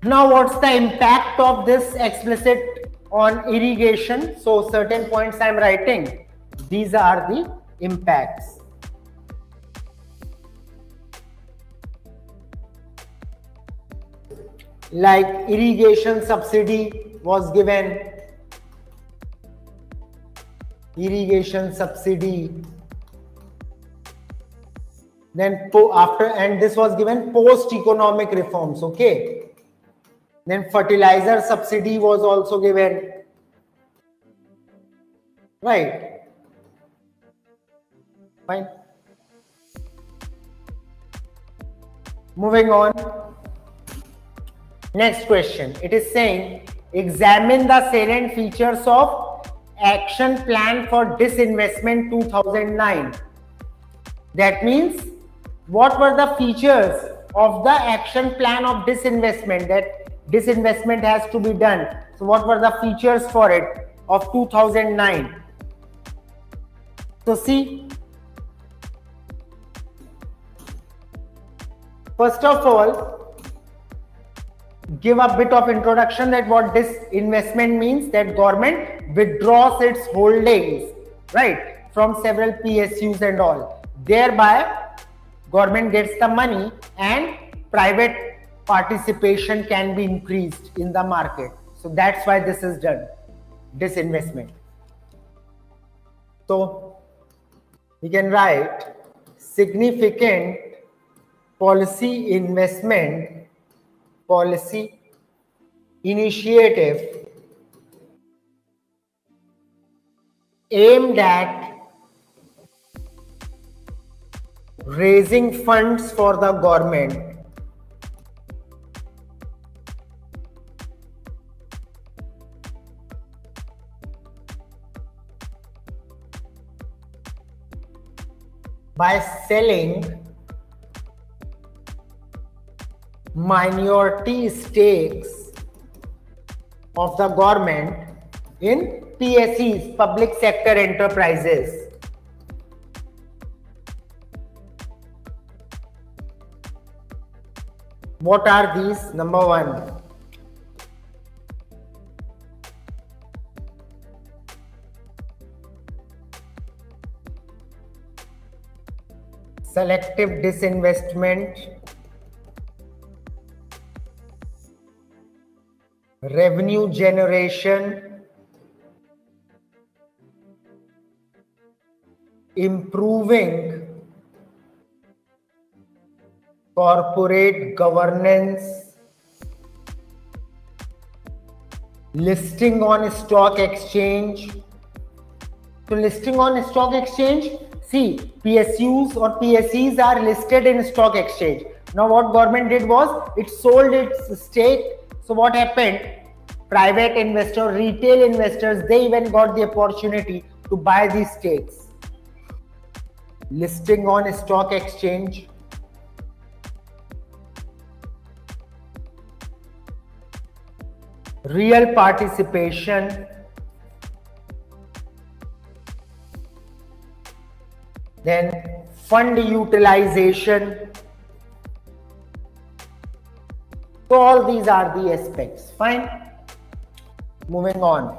Now, what's the impact of this explicit on irrigation? So, certain points I'm writing. These are the impacts. Like irrigation subsidy was given irrigation subsidy then after and this was given post economic reforms okay then fertilizer subsidy was also given. Right. Fine. Moving on. Next question. It is saying examine the salient features of action plan for disinvestment 2009 that means what were the features of the action plan of disinvestment that disinvestment has to be done. So what were the features for it of 2009 so see first of all give a bit of introduction that what this investment means that government withdraws its holdings right from several psus and all. Thereby government gets the money and private participation can be increased in the market so that's why this is done disinvestment. so we can write significant policy investment policy initiative aimed at raising funds for the government by selling minority stakes of the government in PSEs, public sector enterprises. What are these? Number one. Selective disinvestment. Revenue generation, improving corporate governance, listing on stock exchange. So listing on stock exchange, see PSUs or PSEs are listed in stock exchange. Now what government did was it sold its stake so what happened? Private investors, retail investors, they even got the opportunity to buy these stakes. Listing on stock exchange. Real participation. Then fund utilization So all these are the aspects. Fine. Moving on.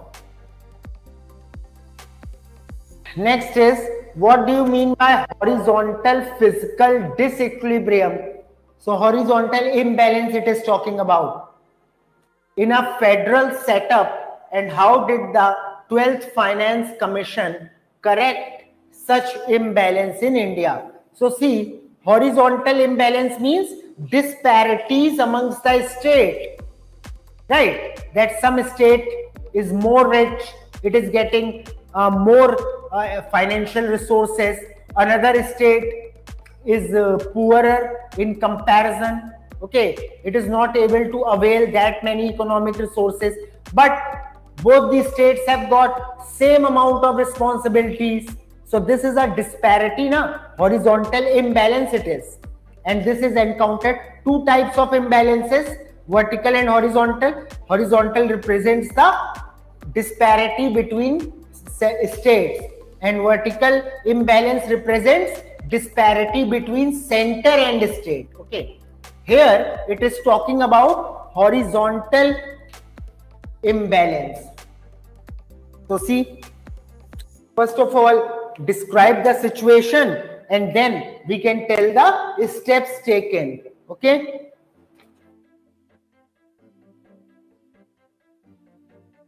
Next is what do you mean by horizontal fiscal disequilibrium? So horizontal imbalance it is talking about. In a federal setup and how did the 12th Finance Commission correct such imbalance in India? So see, horizontal imbalance means disparities amongst the state right that some state is more rich it is getting uh, more uh, financial resources another state is uh, poorer in comparison Okay, it is not able to avail that many economic resources, but both the states have got same amount of responsibilities. So this is a disparity, na horizontal imbalance it is, and this is encountered two types of imbalances: vertical and horizontal. Horizontal represents the disparity between states, and vertical imbalance represents disparity between center and state. Okay. Here it is talking about horizontal imbalance. So see, first of all, describe the situation and then we can tell the steps taken. Okay.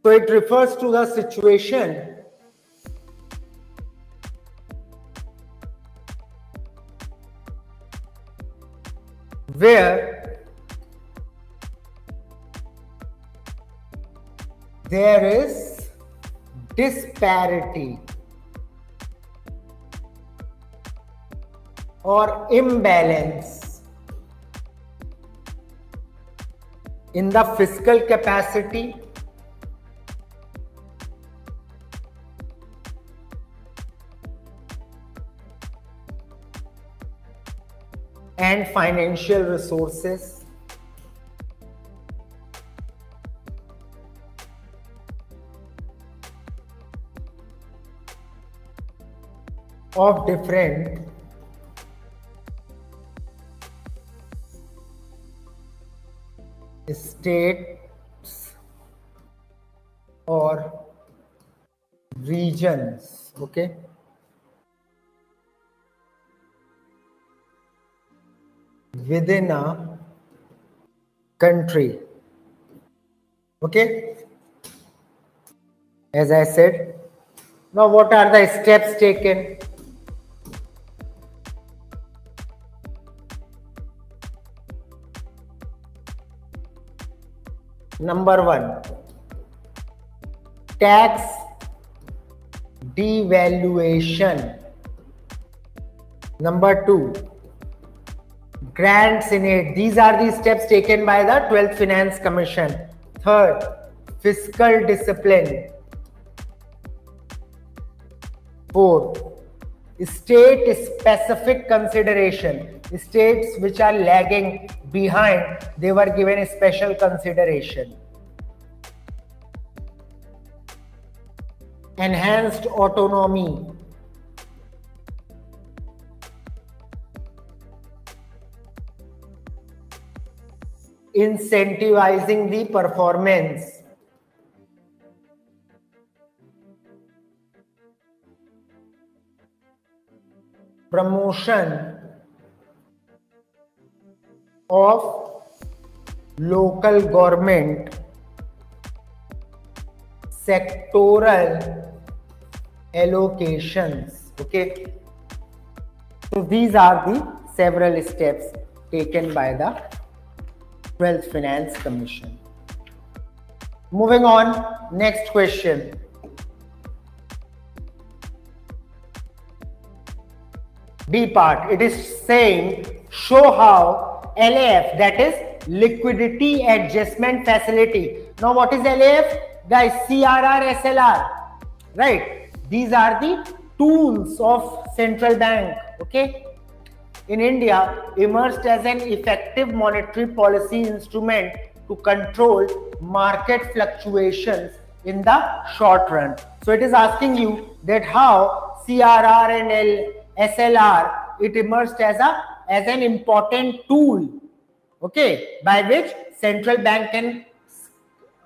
So it refers to the situation where there is disparity or imbalance in the fiscal capacity and financial resources. of different states or regions okay within a country. Okay? As I said, now what are the steps taken? Number one, tax devolution. Number two, grants in aid. These are the steps taken by the 12th Finance Commission. Third, fiscal discipline. Fourth, state specific consideration. States which are lagging behind, they were given special consideration. Enhanced autonomy incentivizing the performance. Promotion of local government sectoral allocations okay so these are the several steps taken by the 12th Finance Commission. Moving on, next question. B part, it is saying show how LAF that is liquidity adjustment facility. Now what is LAF? Guys, CRR, SLR, right? These are the tools of central bank, okay? in India emerged as an effective monetary policy instrument to control market fluctuations in the short run. So it is asking you that how CRR and L, SLR it emerged as a as an important tool, okay, by which central bank can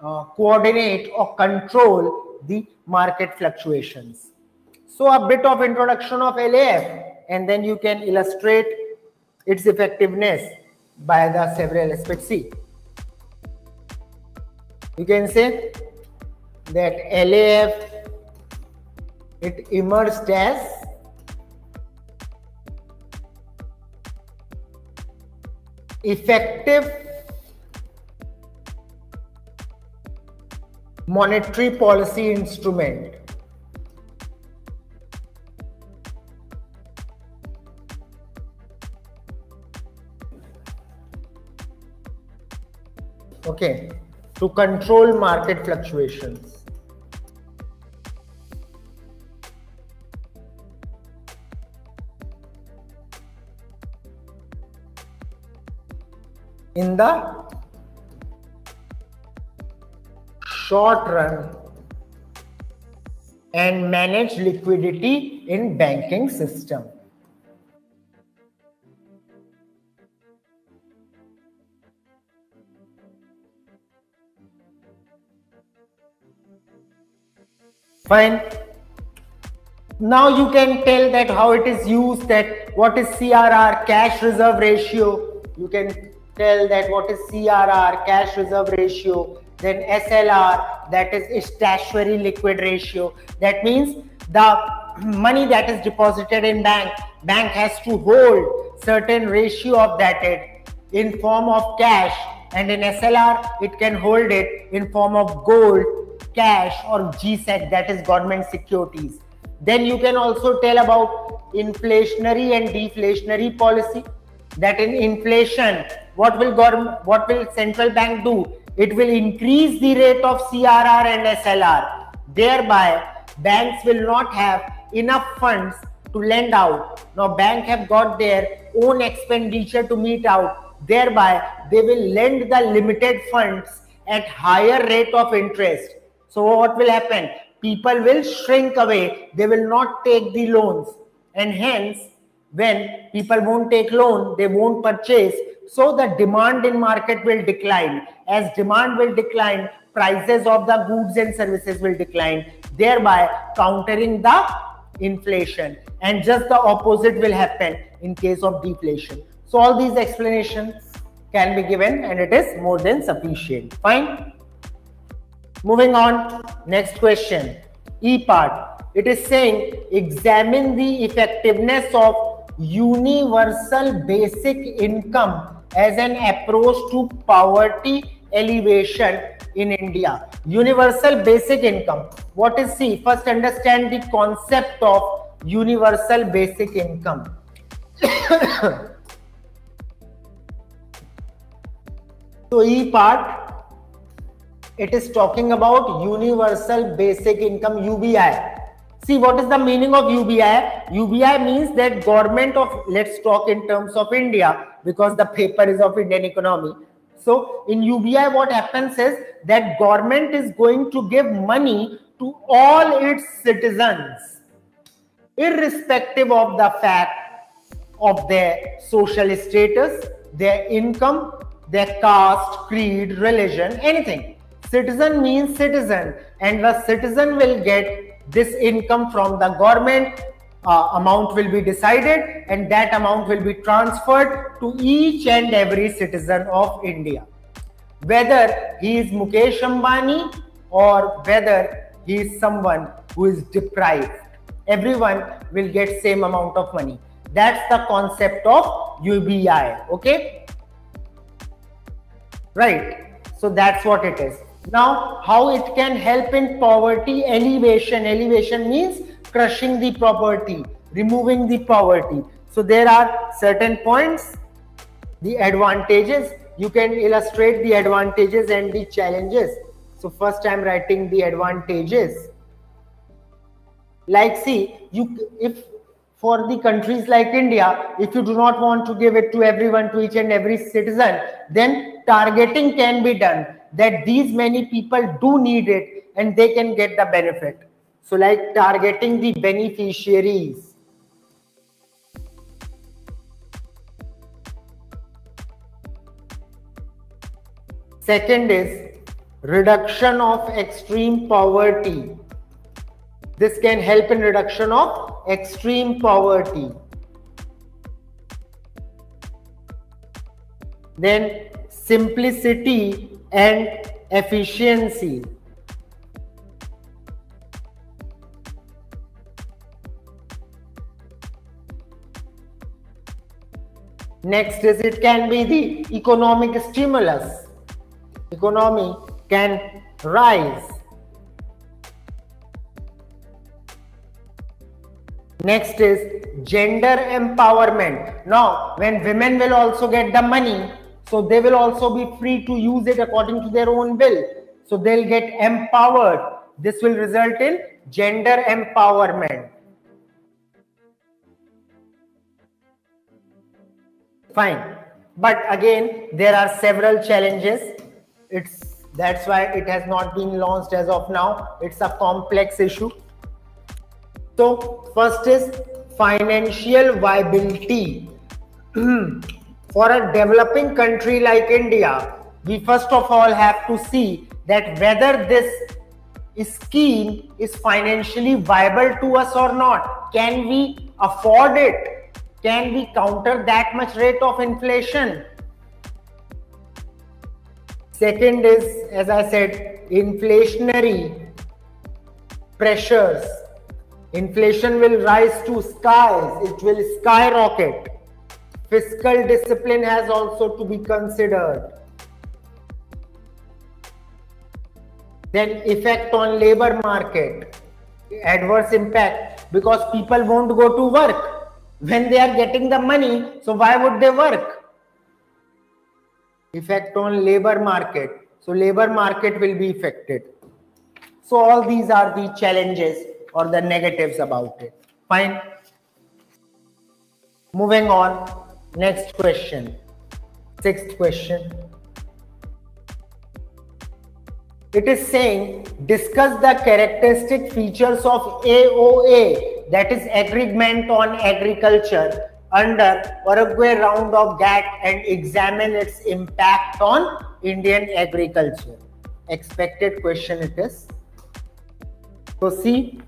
uh, coordinate or control the market fluctuations. So a bit of introduction of LAF and then you can illustrate its effectiveness by the several aspects. See, you can say that LAF it emerged as effective monetary policy instrument Okay, to control market fluctuations. In the short run and manage liquidity in banking system. Fine. Now you can tell that how it is used, that what is CRR, cash reserve ratio. You can tell that what is CRR, cash reserve ratio, then SLR, that is statutory liquid ratio. That means the money that is deposited in bank, bank has to hold certain ratio of that in form of cash and in SLR it can hold it in form of gold, cash or GSEC that is government securities. Then you can also tell about inflationary and deflationary policy that in inflation what will government what will central bank do it will increase the rate of CRR and SLR. Thereby, banks will not have enough funds to lend out. Now, bank have got their own expenditure to meet out. Thereby, they will lend the limited funds at higher rate of interest. So what will happen? People will shrink away. They will not take the loans. And hence, when people won't take loan, they won't purchase. So the demand in market will decline. As demand will decline, prices of the goods and services will decline, thereby countering the inflation. And just the opposite will happen in case of deflation. So all these explanations can be given and it is more than sufficient. Fine. Moving on, next question. E part. It is saying examine the effectiveness of universal basic income as an approach to poverty elevation in India universal basic income what is see first understand the concept of universal basic income तो E part it is talking about universal basic income UBI See what is the meaning of UBI? UBI means that government of, let's talk in terms of India because the paper is of Indian economy. So in UBI, what happens is that government is going to give money to all its citizens, irrespective of the fact of their social status, their income, their caste, creed, religion, anything. Citizen means citizen, and the citizen will get this income from the government uh, amount will be decided and that amount will be transferred to each and every citizen of India. Whether he is Mukesh Ambani or whether he is someone who is deprived, everyone will get same amount of money. That's the concept of UBI. Okay. Right. So that's what it is. Now, how it can help in poverty elevation? Elevation means crushing the poverty, removing the poverty. So there are certain points, the advantages. You can illustrate the advantages and the challenges. So first I'm writing the advantages. Like see, you if for the countries like India, if you do not want to give it to everyone, to each and every citizen, then targeting can be done that these many people do need it and they can get the benefit. So like targeting the beneficiaries. Second is reduction of extreme poverty. This can help in reduction of extreme poverty. Then simplicity and efficiency. Next is it can be the economic stimulus. Economy can rise. Next is gender empowerment. Now, when women will also get the money, So they will also be free to use it according to their own will. So they'll get empowered. This will result in gender empowerment. Fine. But again, there are several challenges. It's that's why it has not been launched as of now. It's a complex issue. So first is financial viability. For a developing country like India, we first of all have to see that whether this scheme is financially viable to us or not. Can we afford it? Can we counter that much rate of inflation? Second is, as I said, inflationary pressures. Inflation will rise to skies, it will skyrocket. Fiscal discipline has also to be considered. Then effect on labor market, adverse impact because people won't go to work when they are getting the money. So why would they work? Effect on labor market. So labor market will be affected. So all these are the challenges or the negatives about it. Fine. Moving on. Next question. Sixth question. It is saying discuss the characteristic features of AOA, that is Agreement on Agriculture, under Uruguay round of GATT and examine its impact on Indian agriculture. Expected question it is. So see.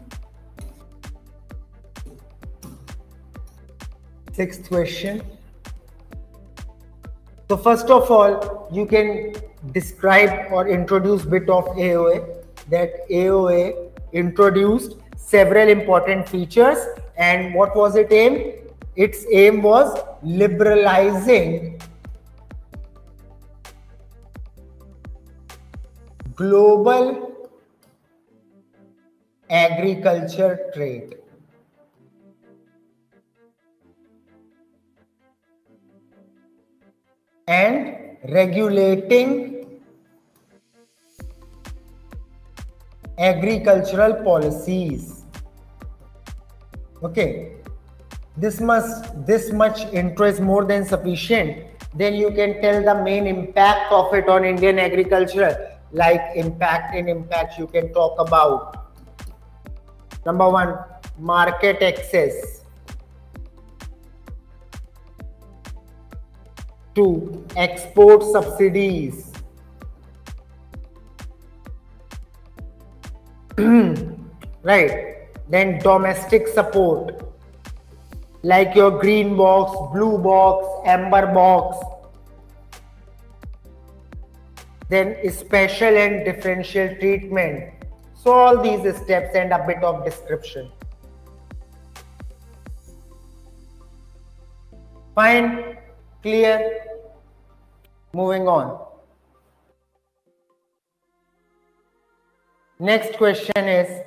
Sixth question. So first of all, you can describe or introduce bit of AOA that AOA introduced several important features and what was its aim? Its aim was liberalizing global agriculture trade. And regulating agricultural policies. Okay. This must this much interest more than sufficient then you can tell the main impact of it on indian agriculture. Like impact in impact you can talk about. Number one market access to export subsidies. right. Then domestic support like your green box, blue box, amber box. Then special and differential treatment. So all these steps and a bit of description. Fine. Clear? Moving on. Next question is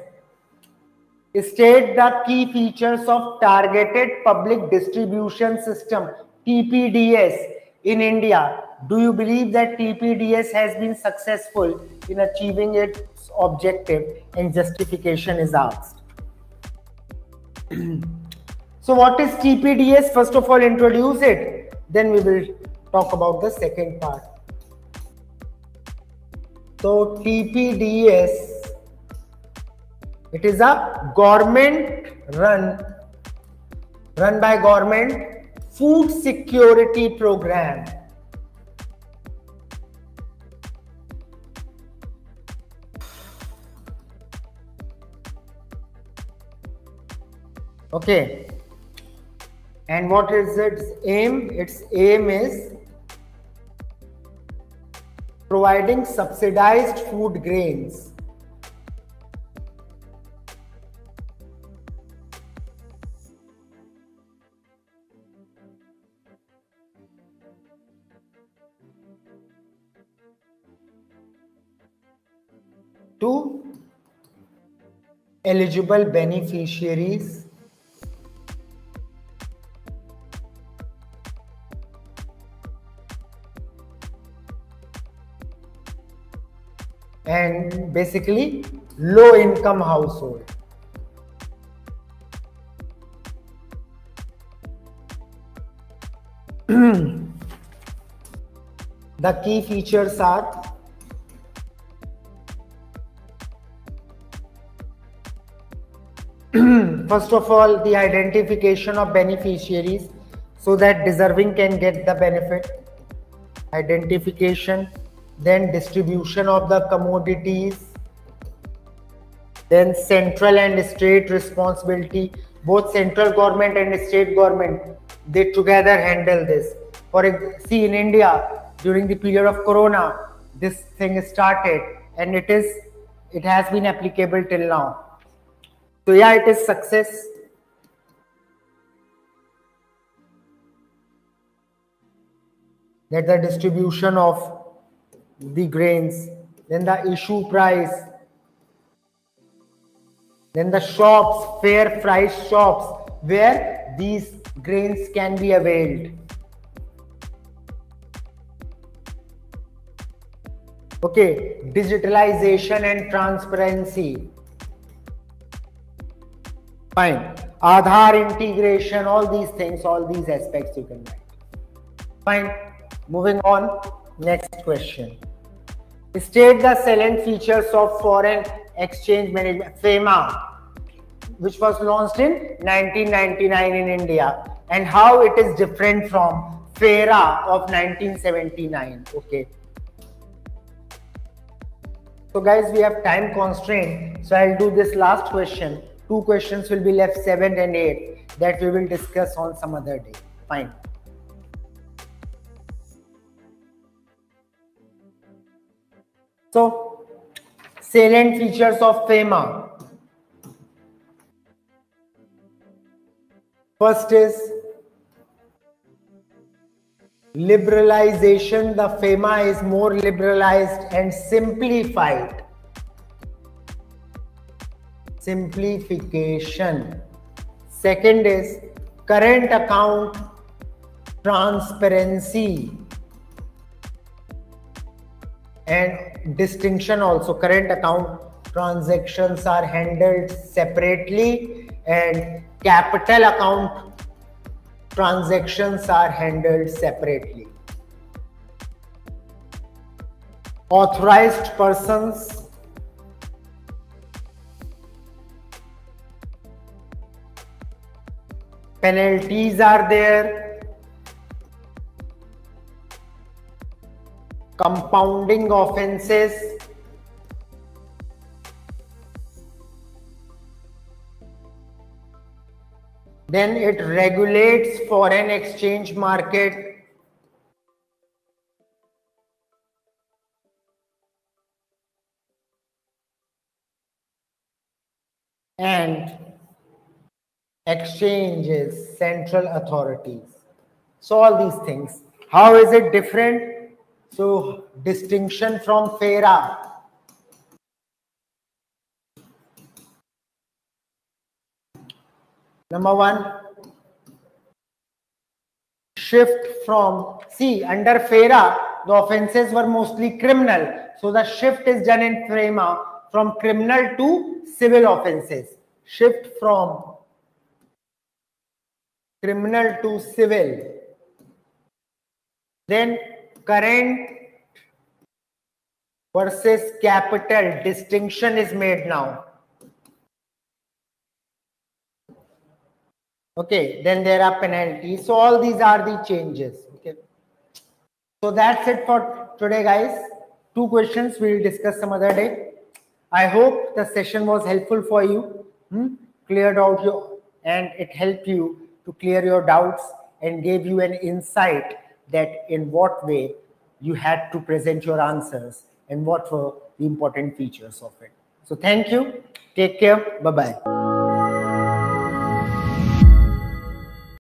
State the key features of Targeted Public Distribution System TPDS in India. Do you believe that TPDS has been successful in achieving its objective and justification is asked? so what is TPDS? First of all, introduce it. Then we will talk about the second part. So TPDS, it is a government run, run by government food security program. Okay, and what is its aim? Its aim is providing subsidized food grains. to eligible beneficiaries and basically low income household. the key features are first of all the identification of beneficiaries so that deserving can get the benefit identification then distribution of the commodities then central and state responsibility. Both central government and state government they together handle this. For see in india during the period of corona this thing started and it is it has been applicable till now. So yeah it is success. That the distribution of the grains then the issue price then the shops fair price shops where these grains can be availed. Okay, digitalization and transparency. Fine. Aadhaar integration, all these things, all these aspects you can write. Fine. Moving on. Next question. State the salient features of foreign exchange management, FEMA which was launched in 1999 in India and how it is different from FERA of 1979. Okay. So guys, we have time constraint. So I'll do this last question. Two questions will be left, seven and eight, that we will discuss on some other day. Fine. So, salient features of FEMA. First is liberalization. The FEMA is more liberalized and simplified. Simplification. Second is current account transparency and distinction also. Current account transactions are handled separately and capital account transactions are handled separately. Authorized persons. Penalties are there compounding offenses Then it regulates foreign exchange market. And exchanges, central authorities. So all these things. How is it different? So distinction from FERA Number one, shift from, see, under FERA, the offenses were mostly criminal. So the shift is done in FEMA from criminal to civil offenses. Shift from criminal to civil. Then current versus capital distinction is made now. okay then there are penalties so all these are the changes okay so that's it for today guys two questions we'll discuss some other day i hope the session was helpful for you hmm? cleared out your and it helped you to clear your doubts and gave you an insight that in what way you had to present your answers and what were the important features of it. So thank you. Take care. Bye bye